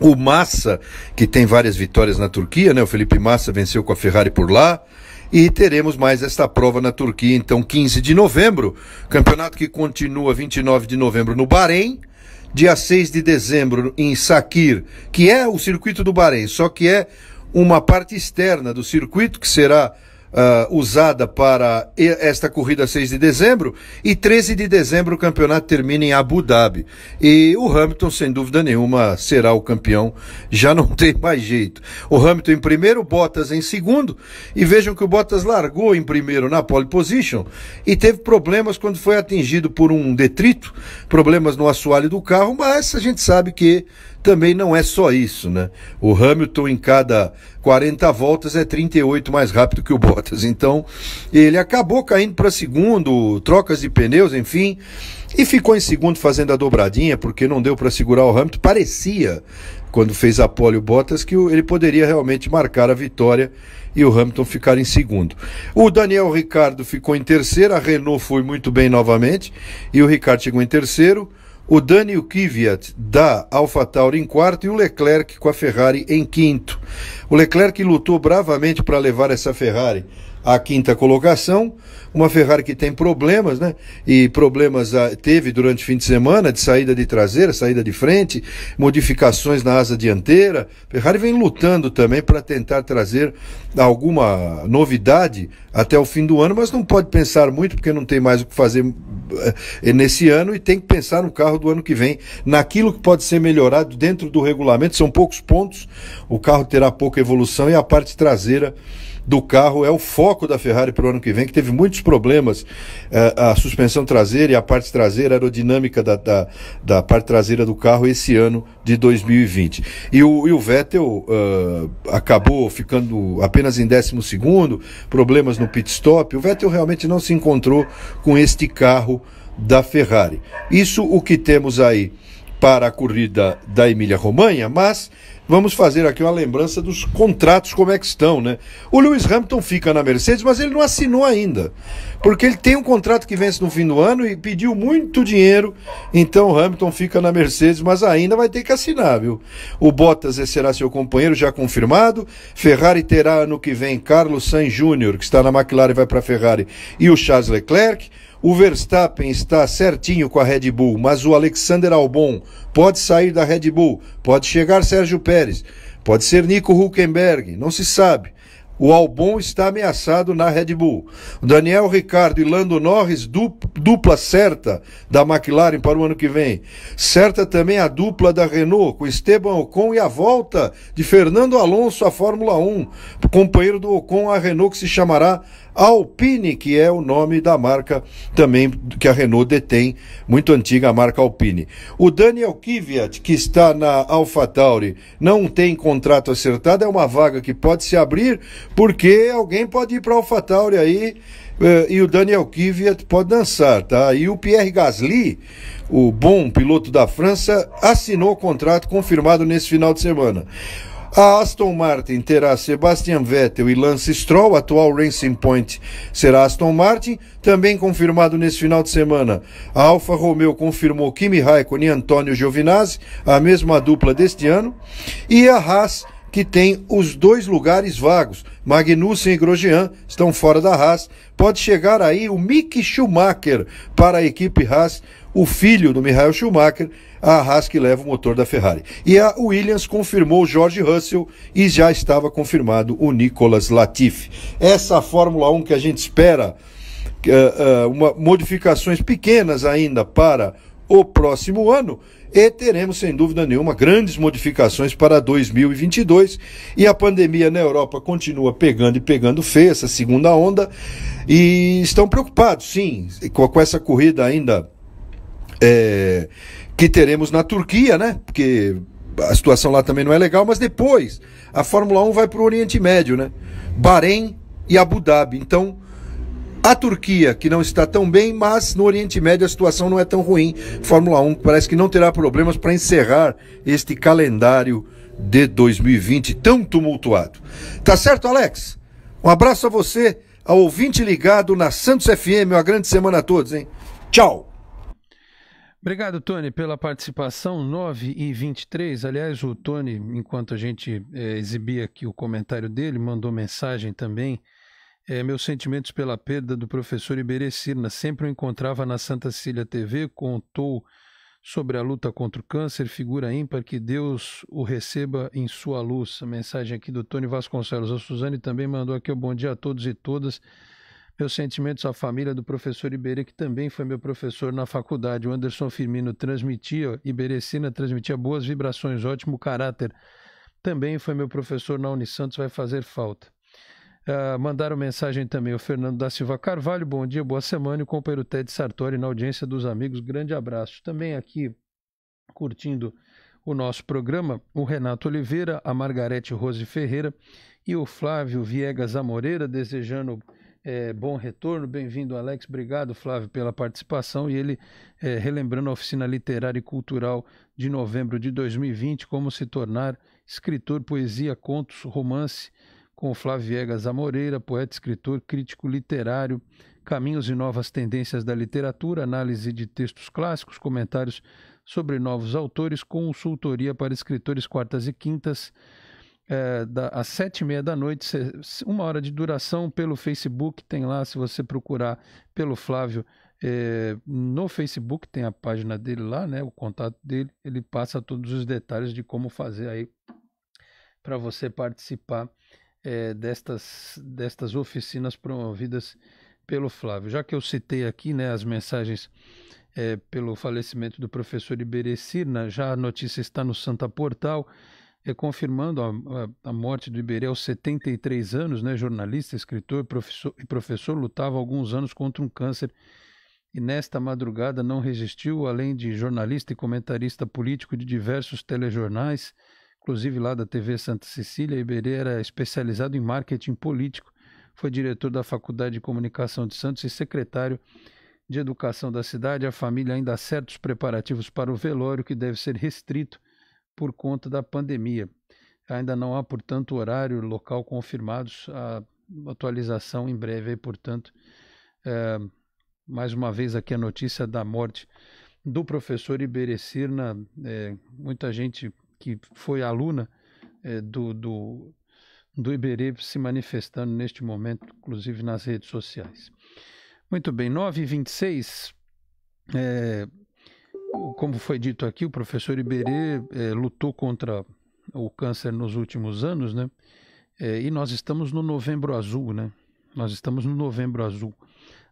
o Massa, que tem várias vitórias na Turquia, né? O Felipe Massa venceu com a Ferrari por lá. E teremos mais esta prova na Turquia, então 15 de novembro. Campeonato que continua 29 de novembro no Bahrein. Dia 6 de dezembro em Sakir, que é o circuito do Bahrein, só que é uma parte externa do circuito que será uh, usada para esta corrida 6 de dezembro e 13 de dezembro o campeonato termina em Abu Dhabi. E o Hamilton, sem dúvida nenhuma, será o campeão, já não tem mais jeito. O Hamilton em primeiro, Bottas em segundo, e vejam que o Bottas largou em primeiro na pole position e teve problemas quando foi atingido por um detrito, problemas no assoalho do carro, mas a gente sabe que também não é só isso, né? O Hamilton em cada 40 voltas é 38 mais rápido que o Bottas. Então, ele acabou caindo para segundo, trocas de pneus, enfim, e ficou em segundo fazendo a dobradinha, porque não deu para segurar o Hamilton. Parecia, quando fez a pole o Bottas, que ele poderia realmente marcar a vitória e o Hamilton ficar em segundo. O Daniel Ricardo ficou em terceiro, a Renault foi muito bem novamente, e o Ricardo chegou em terceiro o Daniel Kvyat da AlphaTauri em quarto e o Leclerc com a Ferrari em quinto. O Leclerc lutou bravamente para levar essa Ferrari à quinta colocação, uma Ferrari que tem problemas, né? E problemas ah, teve durante o fim de semana de saída de traseira, saída de frente, modificações na asa dianteira. Ferrari vem lutando também para tentar trazer alguma novidade até o fim do ano, mas não pode pensar muito porque não tem mais o que fazer eh, nesse ano e tem que pensar no carro do ano que vem, naquilo que pode ser melhorado dentro do regulamento. São poucos pontos, o carro terá pouca evolução e a parte traseira do carro é o foco da Ferrari para o ano que vem, que teve muitos problemas. É, a suspensão traseira e a parte traseira, a aerodinâmica da, da, da, parte traseira do carro esse ano de 2020. E o, e o Vettel uh, acabou ficando apenas em 12, problemas no pit stop. O Vettel realmente não se encontrou com este carro da Ferrari. Isso o que temos aí para a corrida da Emília Romanha, mas vamos fazer aqui uma lembrança dos contratos, como é que estão, né? O Lewis Hamilton fica na Mercedes, mas ele não assinou ainda. Porque ele tem um contrato que vence no fim do ano e pediu muito dinheiro. Então Hamilton fica na Mercedes, mas ainda vai ter que assinar, viu? O Bottas será seu companheiro, já confirmado. Ferrari terá ano que vem Carlos Sainz Jr., que está na McLaren e vai para a Ferrari, e o Charles Leclerc. O Verstappen está certinho com a Red Bull, mas o Alexander Albon pode sair da Red Bull, pode chegar Sérgio Pérez, pode ser Nico Huckenberg, não se sabe. O Albon está ameaçado na Red Bull. Daniel Ricardo e Lando Norris, dupla certa da McLaren para o ano que vem. Certa também a dupla da Renault, com Esteban Ocon e a volta de Fernando Alonso à Fórmula 1. Companheiro do Ocon, a Renault que se chamará Alpine, que é o nome da marca também que a Renault detém, muito antiga a marca Alpine. O Daniel Kvyat, que está na AlphaTauri, não tem contrato acertado, é uma vaga que pode se abrir, porque alguém pode ir para a AlphaTauri aí eh, e o Daniel Kvyat pode dançar, tá? E o Pierre Gasly, o bom piloto da França, assinou o contrato confirmado nesse final de semana. A Aston Martin terá Sebastian Vettel e Lance Stroll, atual Racing Point será Aston Martin, também confirmado nesse final de semana. A Alfa Romeo confirmou Kimi Raikkonen e Antônio Giovinazzi, a mesma dupla deste ano, e a Haas que tem os dois lugares vagos. Magnussen e Grosjean estão fora da Haas. Pode chegar aí o Mick Schumacher para a equipe Haas, o filho do Michael Schumacher, a Haas que leva o motor da Ferrari. E a Williams confirmou o George Russell e já estava confirmado o Nicolas Latifi. Essa Fórmula 1 que a gente espera uh, uh, uma, modificações pequenas ainda para o próximo ano e teremos, sem dúvida nenhuma, grandes modificações para 2022. E a pandemia na Europa continua pegando e pegando feia, essa segunda onda, e estão preocupados, sim, com, com essa corrida ainda. É, que teremos na Turquia, né? Porque a situação lá também não é legal, mas depois a Fórmula 1 vai para o Oriente Médio, né? Bahrein e Abu Dhabi. Então, a Turquia, que não está tão bem, mas no Oriente Médio a situação não é tão ruim. Fórmula 1 parece que não terá problemas para encerrar este calendário de 2020 tão tumultuado. Tá certo, Alex? Um abraço a você, ao ouvinte ligado na Santos FM. Uma grande semana a todos, hein? Tchau! Obrigado, Tony, pela participação. 9 e 23. Aliás, o Tony, enquanto a gente é, exibia aqui o comentário dele, mandou mensagem também. É, meus sentimentos pela perda do professor Iberê Cirna. Sempre o encontrava na Santa Cecília TV, contou sobre a luta contra o câncer, figura ímpar, que Deus o receba em sua luz. A mensagem aqui do Tony Vasconcelos. A Suzane também mandou aqui o bom dia a todos e todas. Meus sentimentos à família do professor Iberê, que também foi meu professor na faculdade. O Anderson Firmino transmitia, Iberecina transmitia boas vibrações, ótimo caráter. Também foi meu professor na Unisantos, vai fazer falta. Uh, mandaram mensagem também o Fernando da Silva Carvalho, bom dia, boa semana, e o companheiro Ted Sartori na audiência dos amigos, grande abraço. Também aqui, curtindo o nosso programa, o Renato Oliveira, a Margarete Rose Ferreira e o Flávio Viegas Amoreira, desejando é, bom retorno, bem-vindo, Alex. Obrigado, Flávio, pela participação. E ele é, relembrando a oficina literária e cultural de novembro de 2020, como se tornar escritor, poesia, contos, romance, com o Flávio Viegas Amoreira, poeta, escritor, crítico literário, caminhos e novas tendências da literatura, análise de textos clássicos, comentários sobre novos autores, consultoria para escritores quartas e quintas é, da, às sete e meia da noite, uma hora de duração pelo Facebook, tem lá, se você procurar pelo Flávio é, no Facebook, tem a página dele lá, né, o contato dele, ele passa todos os detalhes de como fazer aí para você participar é, destas, destas oficinas promovidas pelo Flávio. Já que eu citei aqui né, as mensagens é, pelo falecimento do professor Iberê Cirna, já a notícia está no Santa Portal, é, confirmando a, a, a, morte do Iberê aos 73 anos, né, jornalista, escritor professor, e professor, lutava alguns anos contra um câncer e nesta madrugada não resistiu, além de jornalista e comentarista político de diversos telejornais, inclusive lá da TV Santa Cecília. Iberê era especializado em marketing político, foi diretor da Faculdade de Comunicação de Santos e secretário de Educação da cidade. A família ainda há certos preparativos para o velório, que deve ser restrito por conta da pandemia. Ainda não há, portanto, horário local confirmados. A atualização em breve, aí, portanto, é, mais uma vez aqui a notícia da morte do professor Iberê Cirna. É, muita gente que foi aluna é, do, do, do Iberê se manifestando neste momento, inclusive nas redes sociais. Muito bem, 9h26. É, como foi dito aqui, o professor Iberê é, lutou contra o câncer nos últimos anos, né? É, e nós estamos no Novembro Azul, né? Nós estamos no Novembro Azul.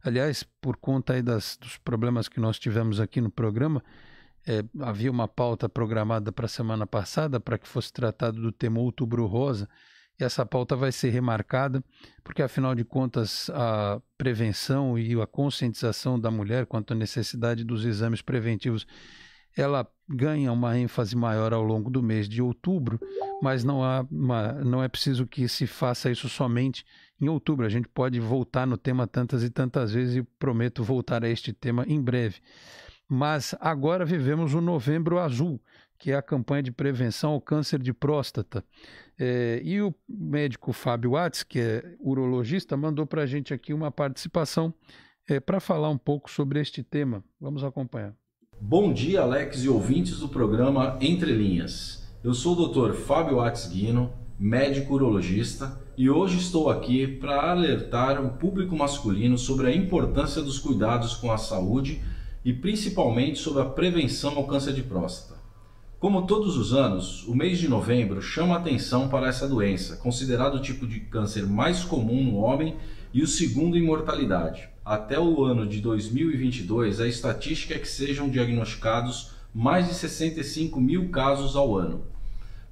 Aliás, por conta aí das, dos problemas que nós tivemos aqui no programa, é, havia uma pauta programada para a semana passada para que fosse tratado do tema Outubro Rosa, e essa pauta vai ser remarcada, porque afinal de contas a prevenção e a conscientização da mulher quanto à necessidade dos exames preventivos, ela ganha uma ênfase maior ao longo do mês de outubro, mas não, há uma, não é preciso que se faça isso somente em outubro. A gente pode voltar no tema tantas e tantas vezes e prometo voltar a este tema em breve. Mas agora vivemos o Novembro Azul, que é a campanha de prevenção ao câncer de próstata. É, e o médico Fábio Watts, que é urologista, mandou para a gente aqui uma participação é, para falar um pouco sobre este tema. Vamos acompanhar. Bom dia, Alex e ouvintes do programa Entre Linhas. Eu sou o Dr. Fábio Watts Guino, médico urologista, e hoje estou aqui para alertar o público masculino sobre a importância dos cuidados com a saúde e principalmente sobre a prevenção ao câncer de próstata. Como todos os anos, o mês de novembro chama atenção para essa doença, considerado o tipo de câncer mais comum no homem e o segundo em mortalidade. Até o ano de 2022, a estatística é que sejam diagnosticados mais de 65 mil casos ao ano.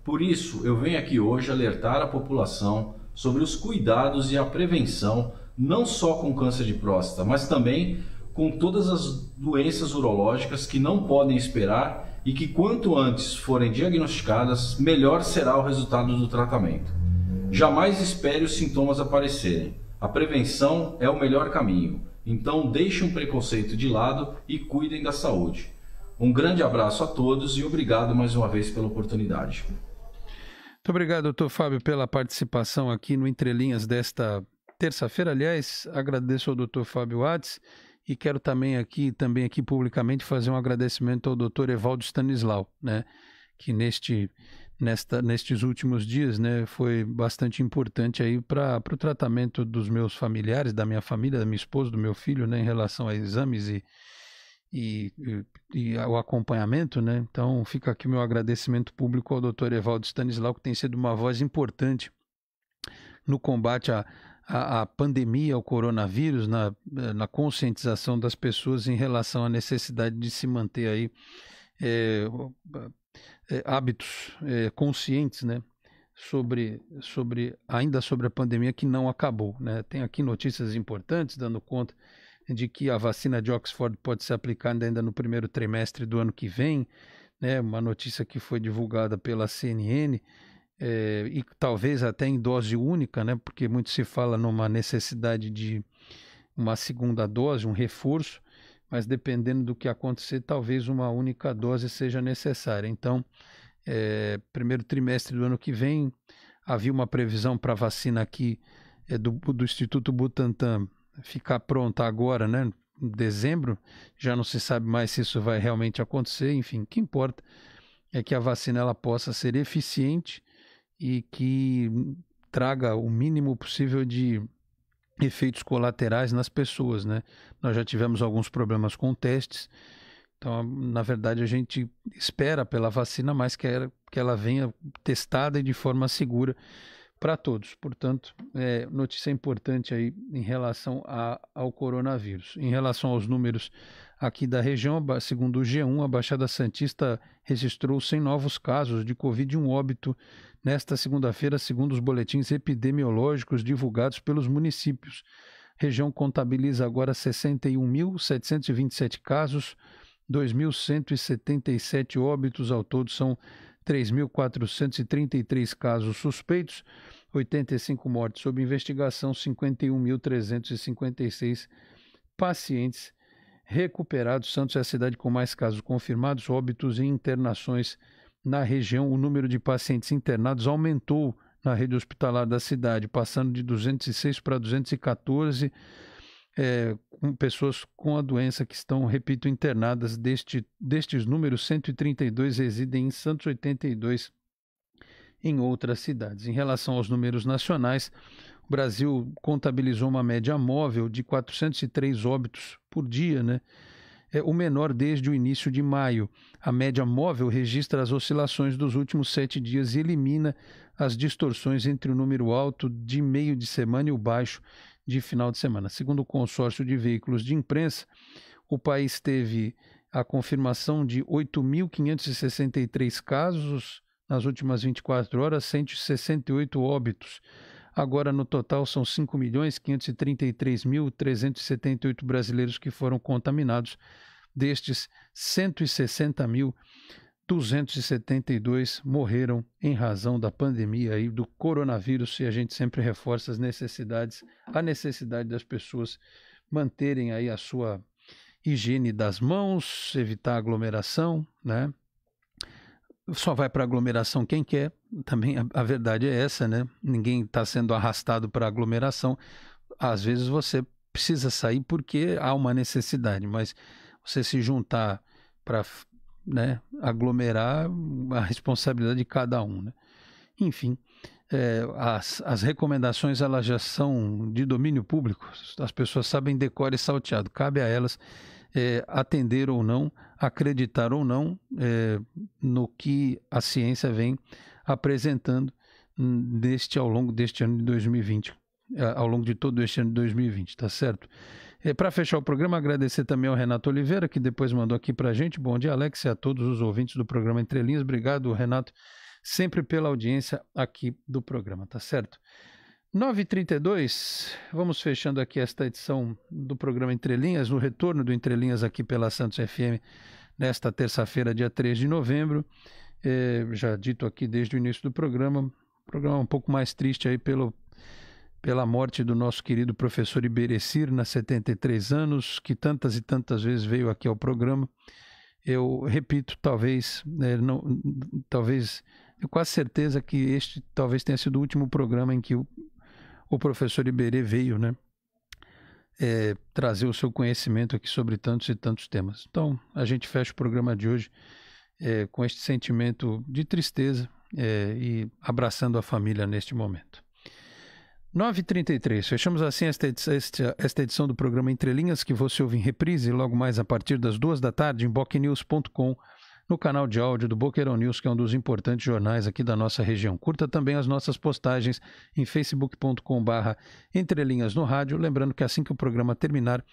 Por isso, eu venho aqui hoje alertar a população sobre os cuidados e a prevenção, não só com câncer de próstata, mas também com todas as doenças urológicas que não podem esperar e que quanto antes forem diagnosticadas, melhor será o resultado do tratamento. Jamais espere os sintomas aparecerem. A prevenção é o melhor caminho. Então deixe um preconceito de lado e cuidem da saúde. Um grande abraço a todos e obrigado mais uma vez pela oportunidade. Muito obrigado, doutor Fábio, pela participação aqui no Entrelinhas desta terça-feira. Aliás, agradeço ao doutor Fábio Watts E quero também aqui, também aqui publicamente fazer um agradecimento ao Dr. Evaldo Stanislau, né, que neste nesta, nestes últimos dias, né, foi bastante importante aí para o tratamento dos meus familiares, da minha família, da minha esposa, do meu filho, né, em relação a exames e, e, e, e ao acompanhamento, né. Então fica aqui meu agradecimento público ao Dr. Evaldo Stanislau, que tem sido uma voz importante no combate à, à, à pandemia, ao coronavírus, na, na conscientização das pessoas em relação à necessidade de se manter aí é, é, hábitos é, conscientes, né? Sobre, sobre, ainda sobre a pandemia que não acabou. Né? Tem aqui notícias importantes dando conta de que a vacina de Oxford pode ser aplicada ainda no primeiro trimestre do ano que vem, né? uma notícia que foi divulgada pela CNN, é, e talvez até em dose única, né? porque muito se fala numa necessidade de uma segunda dose, um reforço, mas dependendo do que acontecer, talvez uma única dose seja necessária. Então, é, primeiro trimestre do ano que vem, havia uma previsão para a vacina aqui é, do, do Instituto Butantan ficar pronta agora, né? Em dezembro, já não se sabe mais se isso vai realmente acontecer. Enfim, o que importa é que a vacina ela possa ser eficiente e que traga o mínimo possível de efeitos colaterais nas pessoas, né? Nós já tivemos alguns problemas com testes, então, na verdade, a gente espera pela vacina, mas quer que ela venha testada e de forma segura para todos. Portanto, é, notícia importante aí em relação a, ao coronavírus. Em relação aos números aqui da região, segundo o G1, a Baixada Santista registrou 100 novos casos de Covid e um óbito nesta segunda-feira, segundo os boletins epidemiológicos divulgados pelos municípios. A região contabiliza agora 61.727 casos, 2.177 óbitos, ao todo são 3.433 casos suspeitos, 85 mortes sob investigação, 51.356 pacientes recuperados. Santos é a cidade com mais casos confirmados, óbitos e internações na região. O número de pacientes internados aumentou na rede hospitalar da cidade, passando de 206 para 214 é, com pessoas com a doença que estão, repito, internadas. Deste, destes números, 132 residem em Santos, 82 em outras cidades. Em relação aos números nacionais, o Brasil contabilizou uma média móvel de 403 óbitos por dia, né? É o menor desde o início de maio. A média móvel registra as oscilações dos últimos sete dias e elimina as distorções entre o número alto de meio de semana e o baixo de final de semana. Segundo o consórcio de veículos de imprensa, o país teve a confirmação de 8.563 casos nas últimas 24 horas, 168 óbitos. Agora, no total, são 5.533.378 brasileiros que foram contaminados. Destes, 160.272 morreram em razão da pandemia e do coronavírus. E a gente sempre reforça as necessidades, a necessidade das pessoas manterem aí a sua higiene das mãos, evitar aglomeração, né? Só vai para aglomeração quem quer. Também a, a verdade é essa, né? Ninguém está sendo arrastado para aglomeração. Às vezes você precisa sair porque há uma necessidade, mas você se juntar para né, aglomerar a responsabilidade de cada um. Né? Enfim, é, as, as recomendações elas já são de domínio público, as pessoas sabem decore e salteado, cabe a elas é, atender ou não, acreditar ou não é, no que a ciência vem apresentando neste ao longo deste ano de 2020, é, ao longo de todo este ano de 2020, tá certo? É, para fechar o programa, agradecer também ao Renato Oliveira, que depois mandou aqui para a gente. Bom dia, Alex, e a todos os ouvintes do programa Entre Linhas. Obrigado, Renato, sempre pela audiência aqui do programa, tá certo? 9h32, vamos fechando aqui esta edição do programa Entre Linhas, no retorno do Entre Linhas aqui pela Santos FM, nesta terça-feira, dia 3 de novembro. É, já dito aqui desde o início do programa, programa um pouco mais triste aí pelo, pela morte do nosso querido professor Iberecir, na 73 anos, que tantas e tantas vezes veio aqui ao programa. Eu repito, talvez, é, não, talvez, eu quase certeza que este talvez tenha sido o último programa em que o o professor Iberê veio, né? é, trazer o seu conhecimento aqui sobre tantos e tantos temas. Então, a gente fecha o programa de hoje é, com este sentimento de tristeza é, e abraçando a família neste momento. 9h33, fechamos assim esta esta edição do programa Entre Linhas, que você ouve em reprise logo mais a partir das duas da tarde em bocnews.com no canal de áudio do Boqueirão News, que é um dos importantes jornais aqui da nossa região. Curta também as nossas postagens em facebook.com/barra entrelinhas no rádio. Lembrando que assim que o programa terminar,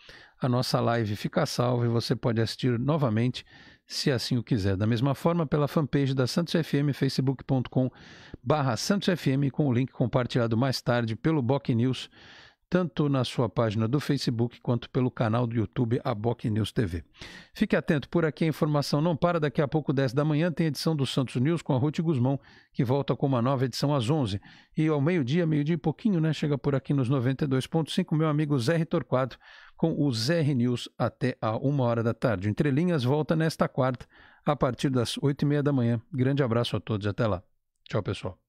a nossa live fica salva e você pode assistir novamente, se assim o quiser. Da mesma forma, pela fanpage da Santos FM, facebook.com/barra Santos FM, com o link compartilhado mais tarde pelo Boc News tanto na sua página do Facebook quanto pelo canal do YouTube Aboc News TV. Fique atento, por aqui a informação não para. Daqui a pouco, 10 da manhã, tem edição do Santos News com a Ruth Guzmão, que volta com uma nova edição às 11. E ao meio-dia, meio-dia e pouquinho, né? Chega por aqui nos 92.5, meu amigo Zé Torquato, com o ZR News até a uma hora da tarde. Entre linhas, volta nesta quarta, a partir das 8 e meia da manhã. Grande abraço a todos até lá. Tchau, pessoal.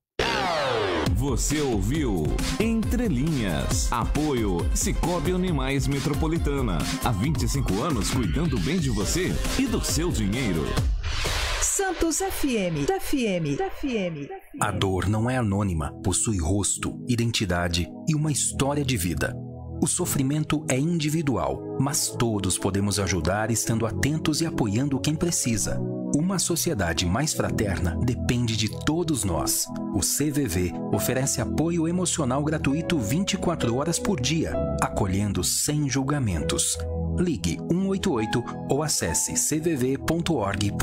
Você ouviu Entre Linhas. Apoio Cicobi Animais Metropolitana. Há 25 anos cuidando bem de você e do seu dinheiro. Santos FM. FM. FM. A dor não é anônima, possui rosto, identidade e uma história de vida. O sofrimento é individual, mas todos podemos ajudar estando atentos e apoiando quem precisa. Uma sociedade mais fraterna depende de todos nós. O CVV oferece apoio emocional gratuito 24 horas por dia, acolhendo sem julgamentos. Ligue 188 ou acesse cvv.org.br.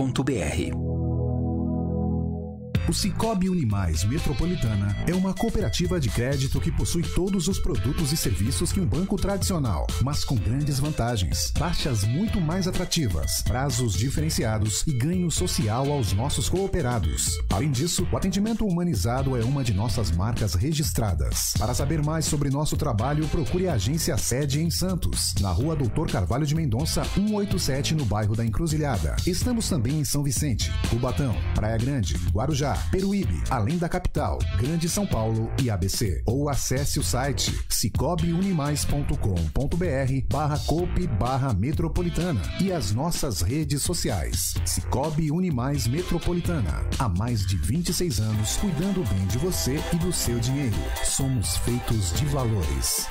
O Cicobi Unimais Metropolitana é uma cooperativa de crédito que possui todos os produtos e serviços que um banco tradicional, mas com grandes vantagens, taxas muito mais atrativas, prazos diferenciados e ganho social aos nossos cooperados. Além disso, o atendimento humanizado é uma de nossas marcas registradas. Para saber mais sobre nosso trabalho, procure a agência sede em Santos, na rua Doutor Carvalho de Mendonça, 187, no bairro da Encruzilhada. Estamos também em São Vicente, Cubatão, Praia Grande, Guarujá, Peruíbe, além da capital, Grande São Paulo e ABC. Ou acesse o site cicobiunimais.com.br barra coop barra metropolitana e as nossas redes sociais. Cicobi Unimais Metropolitana. Há mais de 26 anos cuidando bem de você e do seu dinheiro. Somos feitos de valores.